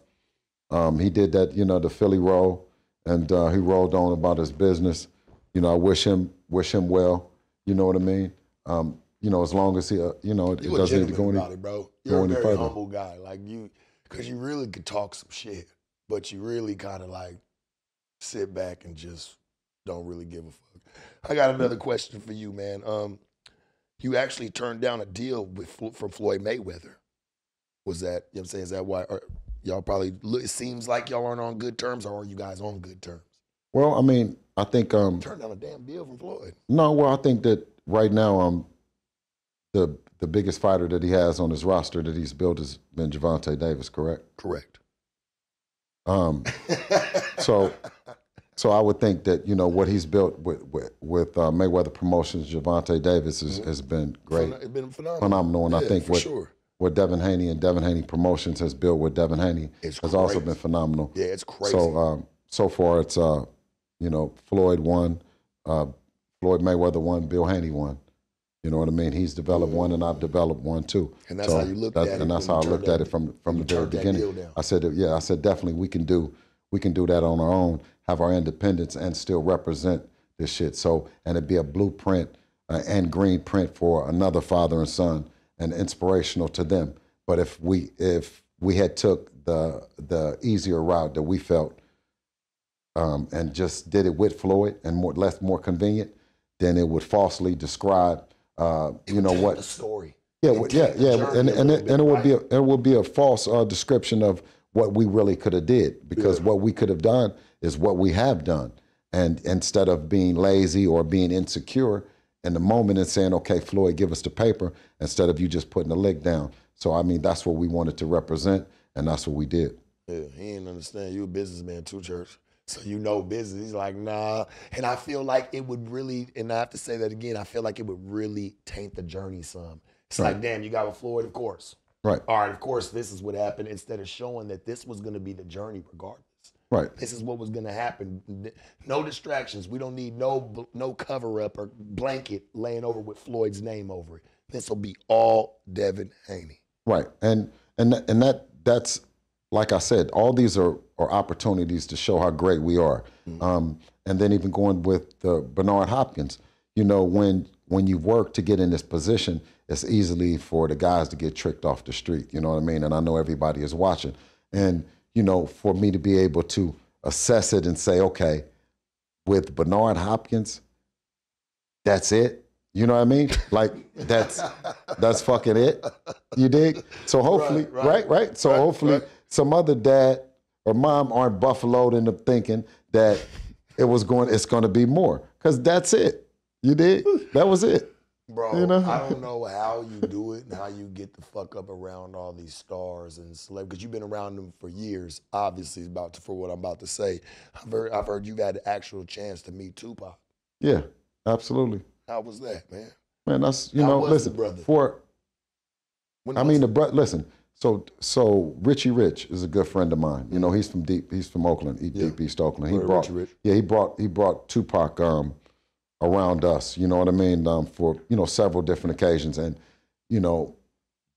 um, he did that. You know the Philly roll, and uh, he rolled on about his business. You know I wish him wish him well. You know what I mean? Um, you know as long as he uh, you know it, it You a doesn't need to go any. it, bro. You're a any very further. humble guy. Like you, because you really could talk some shit, but you really kind of like sit back and just don't really give a fuck. I got another question for you, man. Um, you actually turned down a deal with for Floyd Mayweather. Was that you know what I'm saying? Is that why or y'all probably? look- It seems like y'all aren't on good terms, or are you guys on good terms? Well, I mean I think um, Turned down a damn deal from Floyd. No, well, I think that right now, um, the the biggest fighter that he has on his roster that he's built has been Gervonta Davis, correct? Correct. Um, (laughs) so, so I would think that you know what he's built with with, with uh, Mayweather Promotions, Gervonta Davis has, has been great, It's been phenomenal. phenomenal, and I think what sure. what Devin Haney and Devin Haney Promotions has built with Devin Haney It's has also been phenomenal. Yeah, it's crazy. So um, so far, it's uh, you know Floyd won, uh, Floyd Mayweather won, Bill Haney won. You know what I mean? He's developed one, and I've developed one too. And that's how you looked at it And that's how I looked at it from from the very beginning. I said, yeah, I said definitely we can do we can do that on our own, have our independence, and still represent this shit. So and it'd be a blueprint uh, and green print for another father and son, and inspirational to them. But if we if we had took the the easier route that we felt um, and just did it with Floyd and more less more convenient, then it would falsely describe, uh, you know what? the story. Yeah, yeah, yeah, and and it, and it would be a, it would be a false uh, description of what we really could have did because Yeah. what we could have done is what we have done, and instead of being lazy or being insecure in the moment and saying, okay, Floyd, give us the paper, instead of you just putting the leg down. So I mean, that's what we wanted to represent, and that's what we did. Yeah, he didn't understand. You a businessman too, church. So you know business. He's like, nah. And I feel like it would really, and I have to say that again, I feel like it would really taint the journey some. It's Right. like, damn, you got with Floyd, of course. Right, All right, of course, this is what happened. Instead of showing that this was going to be the journey regardless. right, This is what was going to happen. No distractions. We don't need no no cover up or blanket laying over with Floyd's name over it. This will be all Devin Haney. right, and and that- and that that's like I said, all these are are opportunities to show how great we are. Um, and then even going with the Bernard Hopkins, you know, when when you work to get in this position, it's easily for the guys to get tricked off the street. You know what I mean? And I know everybody is watching. And you know, for me to be able to assess it and say, okay, with Bernard Hopkins, that's it. You know what I mean? Like that's that's fucking it. You dig? So hopefully, right, right, right. right? So right, hopefully, some other dad or mom aren't buffaloed into thinking that it was going. It's going to be more because that's it. You dig? That was it. Bro, You know? I don't know how you do it and how you get the fuck up around all these stars and celeb because you've been around them for years. Obviously, about to, for what I'm about to say. I've heard, I've heard you've had the actual chance to meet Tupac. Yeah, absolutely, How was that, man? man. That's you How know. Listen, brother? for When I mean, the bro- listen. So, so Richie Rich is a good friend of mine. You know, he's from deep. He's from Oakland, E- Yeah. deep East Oakland. He Word, brought, Richie Rich. yeah, he brought, he brought Tupac um, around us. You know what I mean? Um, for you know several different occasions, and you know,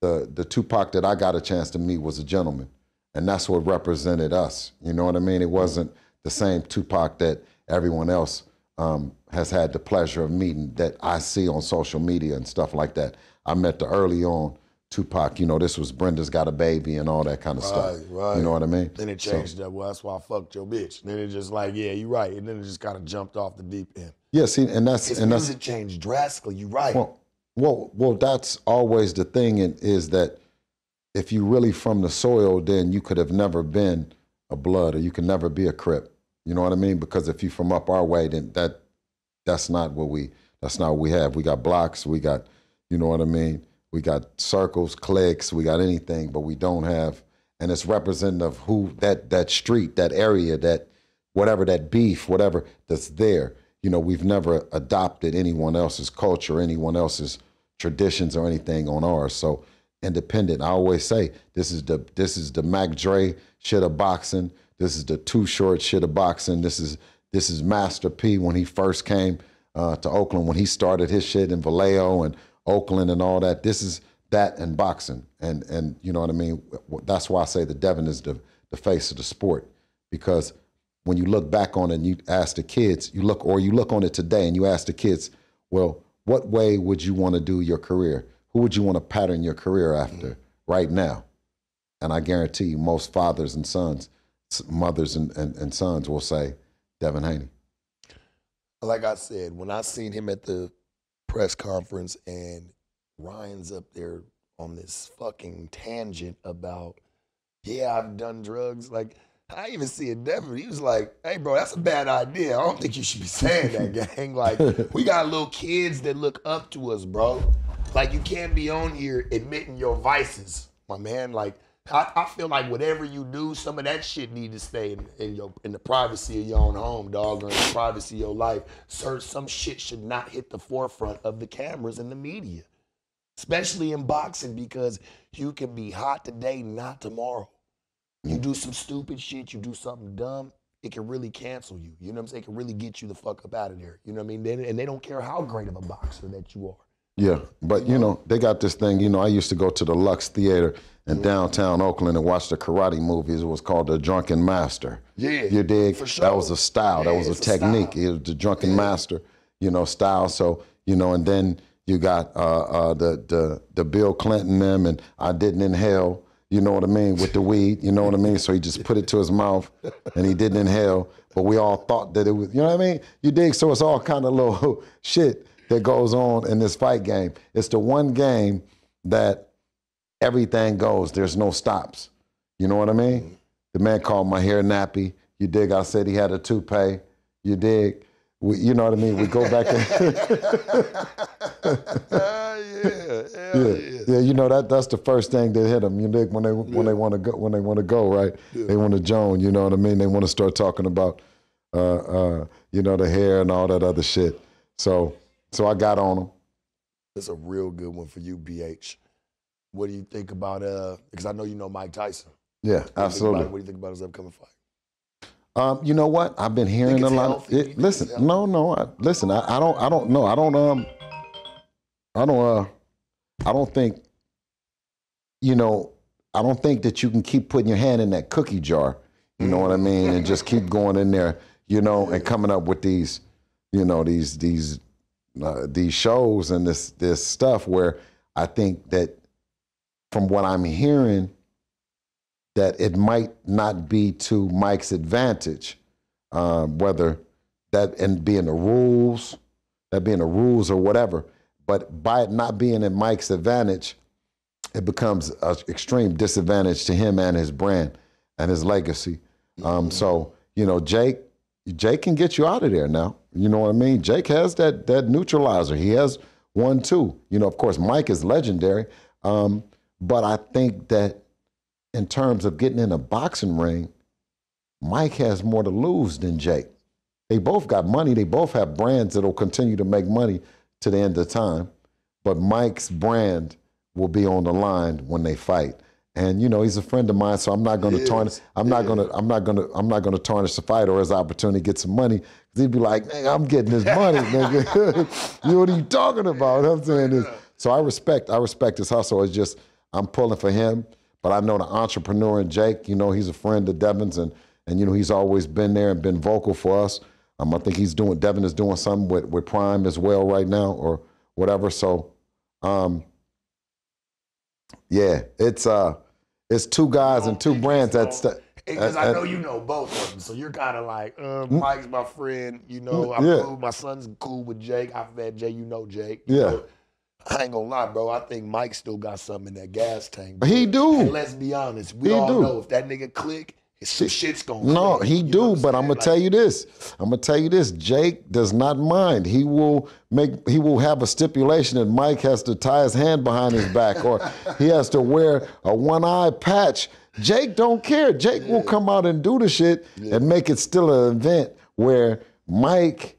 the the Tupac that I got a chance to meet was a gentleman, and that's what represented us. You know what I mean? It wasn't the same Tupac that everyone else um, has had the pleasure of meeting that I see on social media and stuff like that. I met the early on Tupac. You know, this was Brenda's got a baby and all that kind of stuff. Right, right. You know what I mean? Then it So- changed up. Well, that's why I fucked your bitch. Then it just like, yeah, you're right. And then it just kind of jumped off the deep end. yeah, see, and that's His and that's music changed drastically. You're right. Well, well, well, that's always the thing, and is that if you're really from the soil, then you could have never been a blood, or you could never be a crip. You know what I mean? Because if you're from up our way, then that that's not what we that's not what we have. We got blocks, we got, you know what I mean? We got circles, cliques, we got anything, but we don't have, and it's representative of who that that street, that area, that whatever that beef, whatever that's there. You know, we've never adopted anyone else's culture, anyone else's traditions or anything on ours. So independent. I always say this is the this is the Mac Dre shit of boxing. This is the Too Short shit of boxing. This is this is Master P when he first came uh, to Oakland when he started his shit in Vallejo and Oakland and all that. This is that and boxing and and you know what I mean. That's why I say the Devin is the the face of the sport because when you look back on it and you ask the kids, you look or you look on it today and you ask the kids, well, what way would you want to do your career? Who would you want to pattern your career after right now? And I guarantee you, most fathers and sons, mothers and, and, and sons will say Devin Haney. like I said, when I seen him at the press conference and Ryan's up there on this fucking tangent about, yeah, I've done drugs. Like, I even see it Devin. He was like, hey, bro, that's a bad idea. I don't think you should be saying that, (laughs) gang. Like, we got little kids that look up to us, bro. Like, you can't be on here admitting your vices, my man. Like, I, I feel like whatever you do, some of that shit need to stay in, in your in the privacy of your own home, dog, or in the privacy of your life. Sir, some shit should not hit the forefront of the cameras and the media, especially in boxing, because you can be hot today, not tomorrow. You do some stupid shit, you do something dumb, it can really cancel you. You know what I'm saying? It can really get you the fuck up out of there. You know what I mean? They- and they don't care how great of a boxer that you are. Yeah, but you know they got this thing. You know, I used to go to the Lux Theater in downtown Oakland and watched the karate movies. It was called The Drunken Master. Yeah, you dig? for sure. That was a style. that was a it's a technique. it was the Drunken Master, you know, style. So you know, and then you got uh, uh, the the the Bill Clinton them, and I didn't inhale. You know what I mean with the weed. You know what I mean. So he just put it to his mouth, and he didn't inhale. But we all thought that it was. You know what I mean? You dig? So it's all kind of little (laughs) shit that goes on in this fight game. It's the one game that everything goes. There's no stops. You know what I mean? The man called my hair nappy. You dig? I said he had a toupee. You dig? We, you know what I mean? We go back and Ah, (laughs) (laughs) yeah, yeah, yeah. yeah. You know that that's the first thing that hit them. You dig? When they when they want to go when they want to go right, they want to joan. You know what I mean? They want to start talking about uh, uh, you know the hair and all that other shit. So so I got on them. That's a real good one for you, BH. What do you think about uh? Because I know you know Mike Tyson. Yeah, What do you think about- absolutely. what do you think about his upcoming fight? Um, you know what? I've been hearing a lot. healthy? Of, it, listen, no, no. I, listen, I, I don't. I don't know. I don't. Um, I don't. Uh, I don't think. You know, I don't think that you can keep putting your hand in that cookie jar. You know what I mean? And just keep going in there. You know, and coming up with these. You know these these uh, these shows and this this stuff where I think that from what I'm hearing that it might not be to Mike's advantage, um, whether that and being the rules, that being the rules or whatever. But by it not being in Mike's advantage, it becomes an extreme disadvantage to him and his brand and his legacy. Um, so you know, Jake, Jake can get you out of there now. You know what I mean? Jake has that that neutralizer. He has one too. You know, of course, Mike is legendary. Um, but I think that in terms of getting in a boxing ring, Mike has more to lose than Jake. They both got money. They both have brands that'll continue to make money to the end of time. But Mike's brand will be on the line when they fight. And you know he's a friend of mine, so I'm not going to tarnish. I'm not going to. I'm not going to. I'm not going to tarnish the fight or his opportunity to get some money. He'd be like, "Nigga, I'm getting this money, (laughs) nigga. (laughs) you know what are you talking about?" I'm saying this. So I respect. I respect his hustle. It's just I'm pulling for him. But I know the entrepreneur in Jake. You know he's a friend of Devin's, and and you know he's always been there and been vocal for us. Um, I think he's doing. Devin is doing something with with Prime as well right now, or whatever. So, um, yeah, it's uh it's two guys and two brands that's the, Because I know you know both of them, so you're kind of like, uh? Mike's my friend. You know, I'm Yeah. cool. My son's cool with Jake. I've met Jake. You know Jake. Yeah. Know, I ain't gonna lie, bro. I think Mike still got something in that gas tank. bro. He do. And let's be honest. We He all do. know if that nigga click, some shit's gonna. No, click. he You do, but I'm gonna tell you this. I'm gonna tell you this. Jake does not mind. He will make. He will have a stipulation that Mike has to tie his hand behind his back, or (laughs) he has to wear a one eye patch. Jake don't care. Jake will come out and do the shit and make it still an event where Mike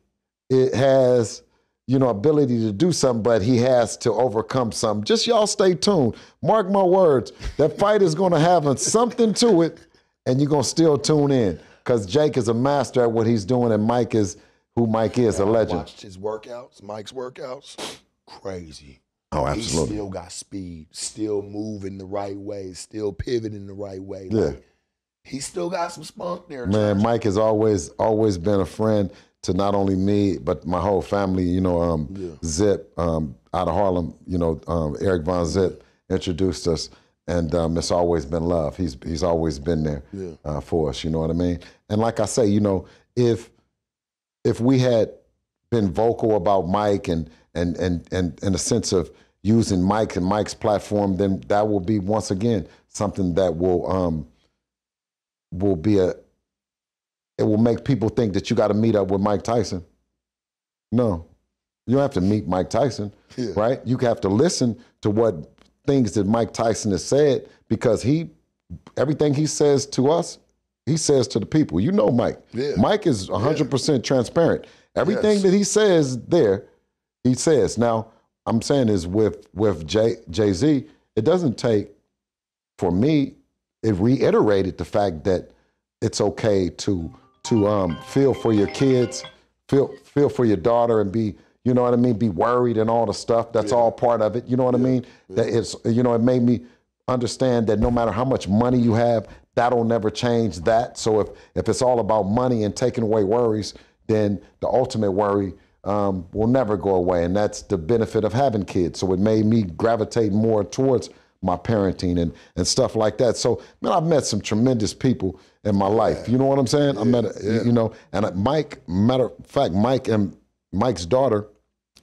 it has you know ability to do something, but he has to overcome something. Just y'all stay tuned. Mark my words. That fight is gonna have something to it and you're gonna still tune in because Jake is a master at what he's doing, and Mike is who Mike is—a legend. watched his workouts, Mike's workouts. Crazy. Oh, absolutely. He still got speed, still moving the right way, still pivoting the right way. Yeah. Like, he still got some spunk there. Man, Mike has always always been a friend to not only me but my whole family. You know, um, Zip um, out of Harlem. You know, um, Eric Von Zip introduced us, and um, it's always been love. He's he's always been there uh, for us. You know what I mean? And like I say, you know, if if we had been vocal about Mike and and and and in a sense of using Mike and Mike's platform, then that will be once again something that will um, will be a it will make people think that you got to meet up with Mike Tyson. No, you don't have to meet Mike Tyson, Yeah. right? You have to listen to what things that Mike Tyson has said because he everything he says to us, he says to the people. You know Mike. Yeah. Mike is 100% transparent. Everything Yes. that he says there, he says. Now, I'm saying is with with Jay Jay Z, it doesn't take for me. It reiterated the fact that it's okay to to um, feel for your kids, feel feel for your daughter, and be you know what I mean, be worried and all the stuff. That's all part of it. You know what I mean? That it's you know it made me understand that no matter how much money you have, that'll never change that. So if if it's all about money and taking away worries, then the ultimate worry um, will never go away, and that's the benefit of having kids. So it made me gravitate more towards my parenting and and stuff like that. So man, I've met some tremendous people in my life. You know what I'm saying? I met, a, you know, and Mike. Matter of fact, Mike and Mike's daughter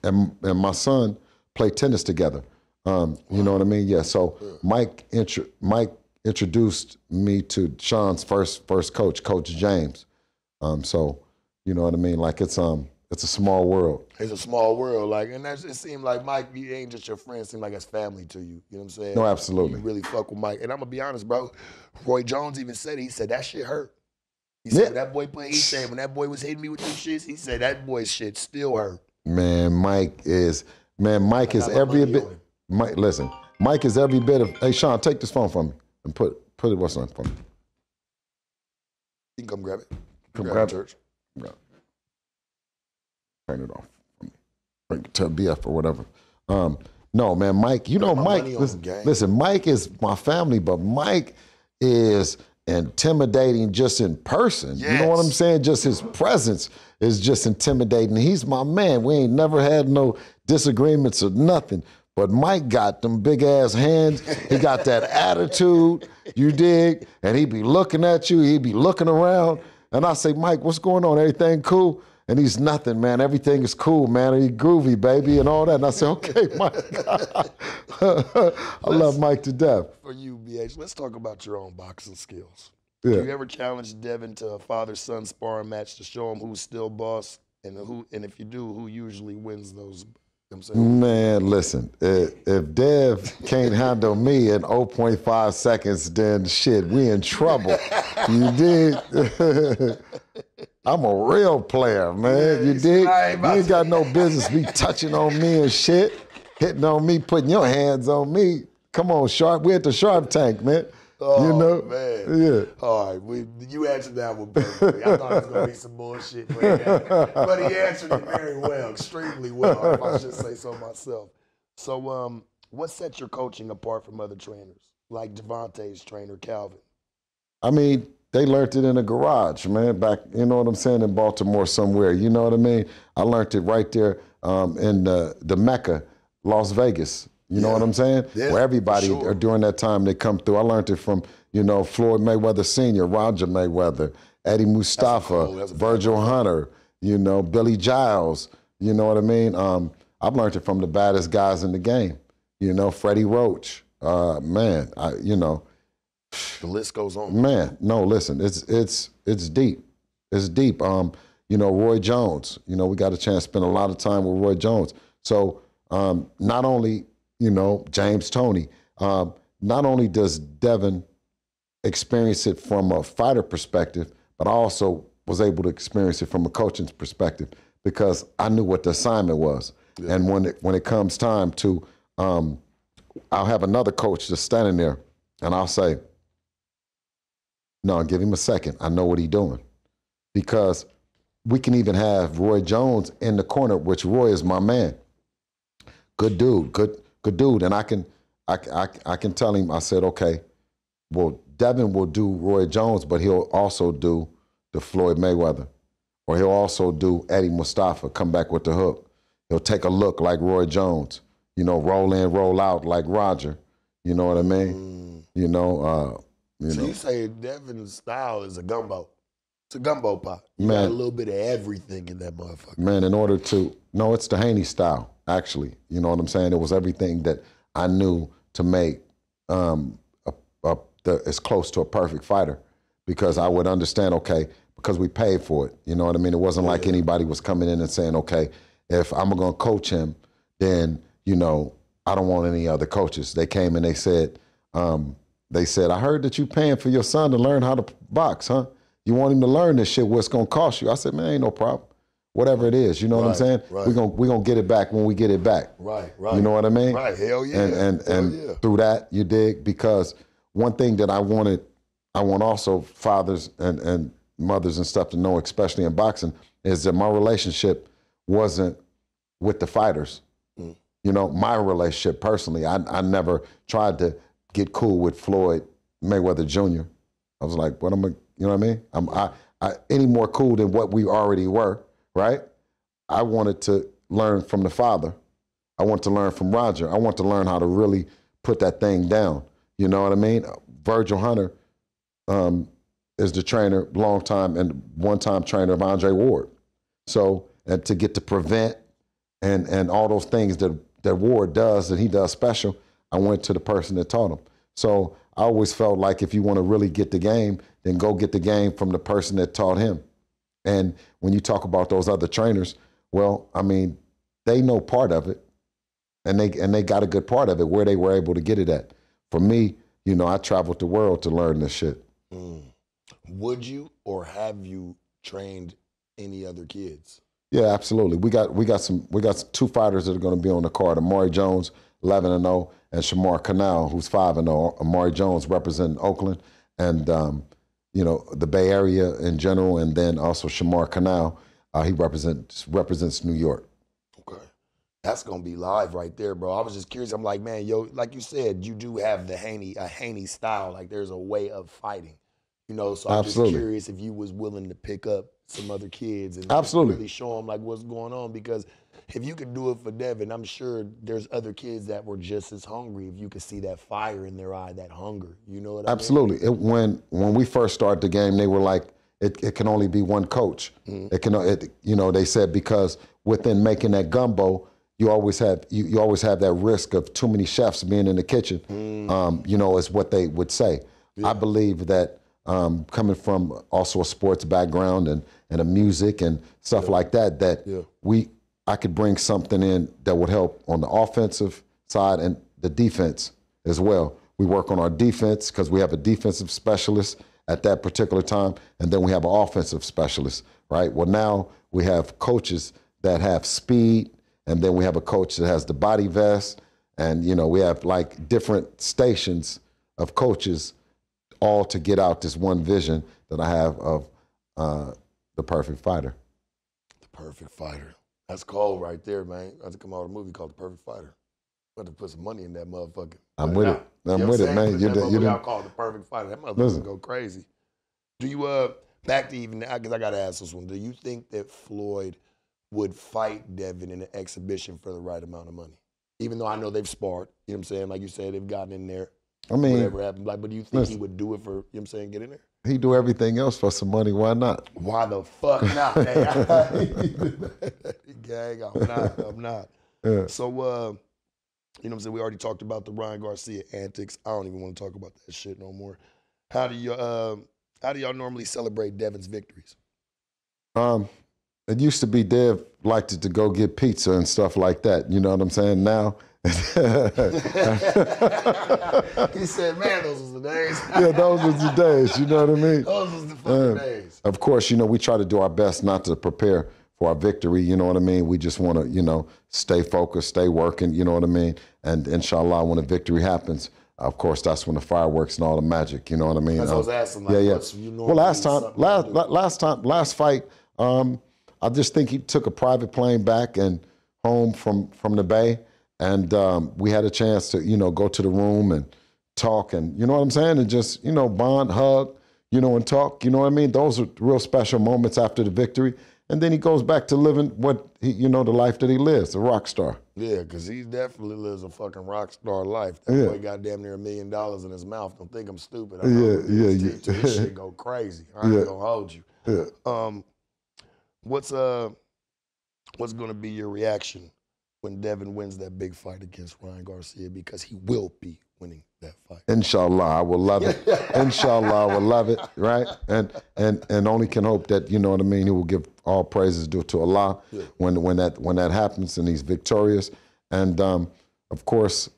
and and my son play tennis together. Um, you know what I mean? Yeah. So Mike intro, Mike introduced me to Sean's first first coach, Coach James. Um, so you know what I mean? Like it's um it's a small world. It's a small world, like, and that's it. Seemed like Mike, he ain't just your friend. Seemed like it's family to you. You know what I'm saying? No, absolutely. You really fuck with Mike, and I'm gonna be honest, bro. Roy Jones even said it. He said that shit hurt. He said Yeah. that boy played. He said when that boy was hitting me with them shits. He said that boy's shit still hurt. Man, Mike is man. Mike is every bit. Mike, listen, Mike is every bit of. Hey, Sean, take this phone from me and put put it what's on for me. You can come grab it. Come grab grab it, church. Turn it off. for me. Bring it to BF or whatever. Um, no, man, Mike. You know, Mike. Listen, listen, Mike is my family, but Mike is intimidating just in person. You know what I'm saying? Just his presence is just intimidating. He's my man. We ain't never had no disagreements or nothing. But Mike got them big ass hands. He got that (laughs) attitude, you dig? And he be looking at you, he be looking around. And I say, Mike, what's going on? Everything cool? And he's nothing, man. Everything is cool, man. He groovy, baby, and all that. And I said, okay, (laughs) Mike. (laughs) I love Mike to death. For you, BH, let's talk about your own boxing skills. Yeah. Do you ever challenge Devin to a father-son sparring match to show him who's still boss, and who, and if you do, who usually wins those? You know what I'm saying? Man, listen, if, if Dev can't handle me in 0.5 seconds, then shit, we in trouble. you dig? (laughs) I'm a real player, man. You you dig? You ain't got no business be touching on me and shit, hitting on me, putting your hands on me. Come on, Sharp. We at the Sharp Tank, man. Oh, you know? man. Yeah. All right, we, you answered that one perfectly. I thought it was gonna be some bullshit, but he, but he answered it very well, extremely well, if I should say so myself. So, um, what sets your coaching apart from other trainers, like Gervonta's trainer Calvin? I mean, they learned it in a garage, man. Back, you know what I'm saying, in Baltimore somewhere. You know what I mean? I learned it right there um, in the, the Mecca, Las Vegas. You know Yeah. what I'm saying? Yeah, Where everybody sure. uh, during that time they come through. I learned it from you know Floyd Mayweather Sr., Roger Mayweather, Eddie Mustafa, cool- Virgil Hunter. You know Billy Giles. You know what I mean? Um, I've learned it from the baddest guys in the game. You know Freddie Roach. Uh, man, I, you know. The list goes on. Man, no, listen, it's it's it's deep. It's deep. Um, you know, Roy Jones. You know, we got a chance to spend a lot of time with Roy Jones. So um, not only you know James Toney, um, not only does Devin experience it from a fighter perspective, but I also was able to experience it from a coaching perspective because I knew what the assignment was. And when it when it comes time to, um, I'll have another coach just standing there, and I'll say, no, give him a second. I know what he's doing. Because we can even have Roy Jones in the corner, which Roy is my man. Good dude, good good dude. And I can I, I, I can tell him, I said, okay, well, Devin will do Roy Jones, but he'll also do the Floyd Mayweather. Or he'll also do Eddie Mustafa, come back with the hook. He'll take a look like Roy Jones, you know, roll in, roll out like Roger. You know what I mean? You know, uh, you so know. you say Devin's style is a gumbo. It's a gumbo pot. You got Man. a little bit of everything in that motherfucker. man, in order to no, it's the Haney style. Actually, you know what I'm saying. It was everything that I knew to make um, a, a, the, as close to a perfect fighter, because I would understand. Okay, because we paid for it. You know what I mean. It wasn't like anybody was coming in and saying, okay, if I'm gonna coach him, then you know I don't want any other coaches. They came and they said, um, they said, I heard that you paying for your son to learn how to box, huh? You want him to learn this shit? What's gonna cost you? I said, man, ain't no problem. Whatever it is, you know what I'm saying? right. We're gonna we gonna get it back when we get it back. Right, right. You know what I mean? Right, hell yeah. And and Hell and yeah. through that you dig because one thing that I wanted, I want also fathers and and mothers and stuff to know, especially in boxing, is that my relationship wasn't with the fighters. Mm. You know, my relationship personally, I I never tried to get cool with Floyd Mayweather Jr. I was like, what am I? You know what I mean? I'm I, I any more cool than what we already were, right? I wanted to learn from the father. I want to learn from Roger. I want to learn how to really put that thing down. You know what I mean? Virgil Hunter um, is the trainer, long time and one time trainer of Andre Ward. So, and to get to prevent and and all those things that that Ward does that he does special, I went to the person that taught him. So I always felt like if you want to really get the game, then go get the game from the person that taught him. And when you talk about those other trainers, well, I mean, they know part of it, and they and they got a good part of it where they were able to get it at. For me, you know, I traveled the world to learn this shit. Mm. Would you or have you trained any other kids? Yeah, absolutely. We got we got some we got two fighters that are going to be on the card. Amari Jones, eleven and zero, and Shamar Canal, who's five and zero. Amari Jones representing Oakland and um, you know the Bay Area in general, and then also Shamar Canal, uh, he represents represents New York. Okay. That's gonna be live right there, bro. I was just curious. I'm like, man, yo, like you said, you do have the Haney, a Haney style. Like there's a way of fighting. You know, so I'm Absolutely. just curious if you was willing to pick up some other kids and Absolutely. really show them like what's going on. Because if you could do it for Devin, I'm sure there's other kids that were just as hungry. If you could see that fire in their eye, that hunger. You know what I mean? Absolutely. It, when when we first started the game, they were like it, it can only be one coach. It can, it, you know, they said because within making that gumbo, you always have you, you always have that risk of too many chefs being in the kitchen. Um, you know, is what they would say. I believe that um, coming from also a sports background and and a music and stuff like that, that we I could bring something in that would help on the offensive side and the defense as well. We work on our defense because we have a defensive specialist at that particular time, and then we have an offensive specialist, right? Well, now we have coaches that have speed, and then we have a coach that has the body vest, and you know we have like different stations of coaches, all to get out this one vision that I have of uh, the perfect fighter. The Perfect Fighter. That's cold right there, man. I had to come out with a movie called The Perfect Fighter. I had to put some money in that motherfucker. I'm with it. I'm know with it, man. You that did- you did- called The Perfect Fighter. That motherfucker Listen. go crazy. Do you, uh, back to even now, because I got to ask this one. Do you think that Floyd would fight Devin in an exhibition for the right amount of money? Even though I know they've sparred, you know what I'm saying? Like you said, they've gotten in there, I mean, whatever happened. Like, but do you think he would do it for, you know what I'm saying, get in there? He do everything else for some money. Why not? Why the fuck not? (laughs) Gang, I'm not. I'm not. (laughs) Yeah. So, uh, you know what I'm saying? We already talked about the Ryan Garcia antics. I don't even want to talk about that shit no more. How do you, uh, how do y'all normally celebrate Devin's victories? Um, it used to be Dev liked to go get pizza and stuff like that. You know what I'm saying? Now, (laughs) he said, "Man, those was the days. (laughs) yeah, those was the days. You know what I mean? those was the fucking days." Of course, you know we try to do our best not to prepare for our victory. You know what I mean? We just want to, you know, stay focused, stay working. You know what I mean? And inshallah, when a victory happens, of course, that's when the fireworks and all the magic. You know what I mean? That's what I was Um, asking. Like, yeah, yeah. you Well, last time, last to do? la- last time, last fight, um, I just think he took a private plane back and home from from the Bay, and um, we had a chance to you know go to the room and talk, and you know what I'm saying, and just you know bond, hug, you know, and talk. You know what I mean? Those are real special moments after the victory, and then he goes back to living what he, you know, the life that he lives, a rock star. Yeah, because he definitely lives a fucking rock star life. That Yeah. boy got damn near a million dollars in his mouth. Don't think I'm stupid. I Yeah, know yeah, yeah. This shit go crazy. I ain't Yeah. gonna hold you. Yeah. Um, what's uh, what's gonna be your reaction when Devin wins that big fight against Ryan Garcia? Because he will be winning that fight. Inshallah, I will love it. (laughs) Inshallah, I will love it, right? And and and only can hope that you know what I mean. He will give all praises due to Allah when when that when that happens and he's victorious. And um, of course,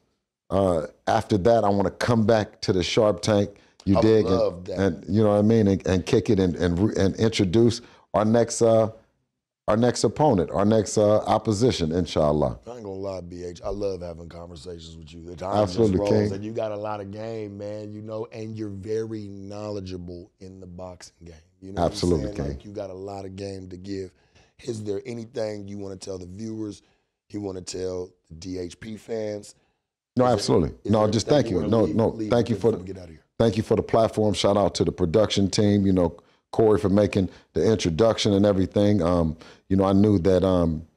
uh, after that, I want to come back to the Sharp Tank. You I dig? love and, that. and you know what I mean, and, and kick it and and re- and introduce our next uh, our next opponent, our next uh, opposition. Inshallah. I ain't gonna lie, BH. I love having conversations with you. The time Absolutely, just rolls, King. and you got a lot of game, man. You know, and you're very knowledgeable in the boxing game. You know, Absolutely? King. Like you got a lot of game to give. Is there anything you want to tell the viewers? You want to tell the DHP fans? No, absolutely. is No, just thank you. No, leave- no, leave thank you for the get out of here. thank you for the platform. Shout out to the production team. You know, Corey for making the introduction and everything. Um, you know, I knew that um,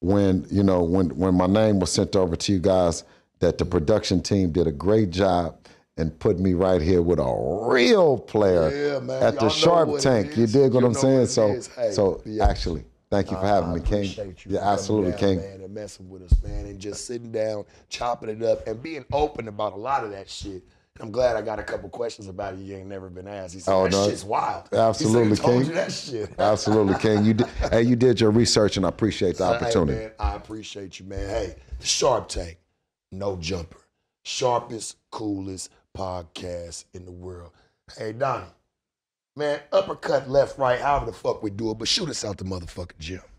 when you know when when my name was sent over to you guys, that the production team did a great job and put me right here with a real player Yeah, at the Sharp Tank. You dig what You I'm saying? what So. Hey, so yeah. actually, thank you for having I me, King. you Yeah, absolutely, down, King. man, and messing with us, man, and just sitting down, chopping it up, and being open about a lot of that shit. I'm glad I got a couple questions about it. You ain't never been asked. He said, Oh, that no. shit's wild. Absolutely, he said, King. you that shit. (laughs) Absolutely, King. You did, hey, you did your research, and I appreciate the Hey, opportunity. man, I appreciate you, man. Hey, Sharp Tank, no jumper. Sharpest, coolest podcast in the world. Hey, Donnie, man, uppercut, left, right, however the fuck we do it, but shoot us out the motherfucking gym.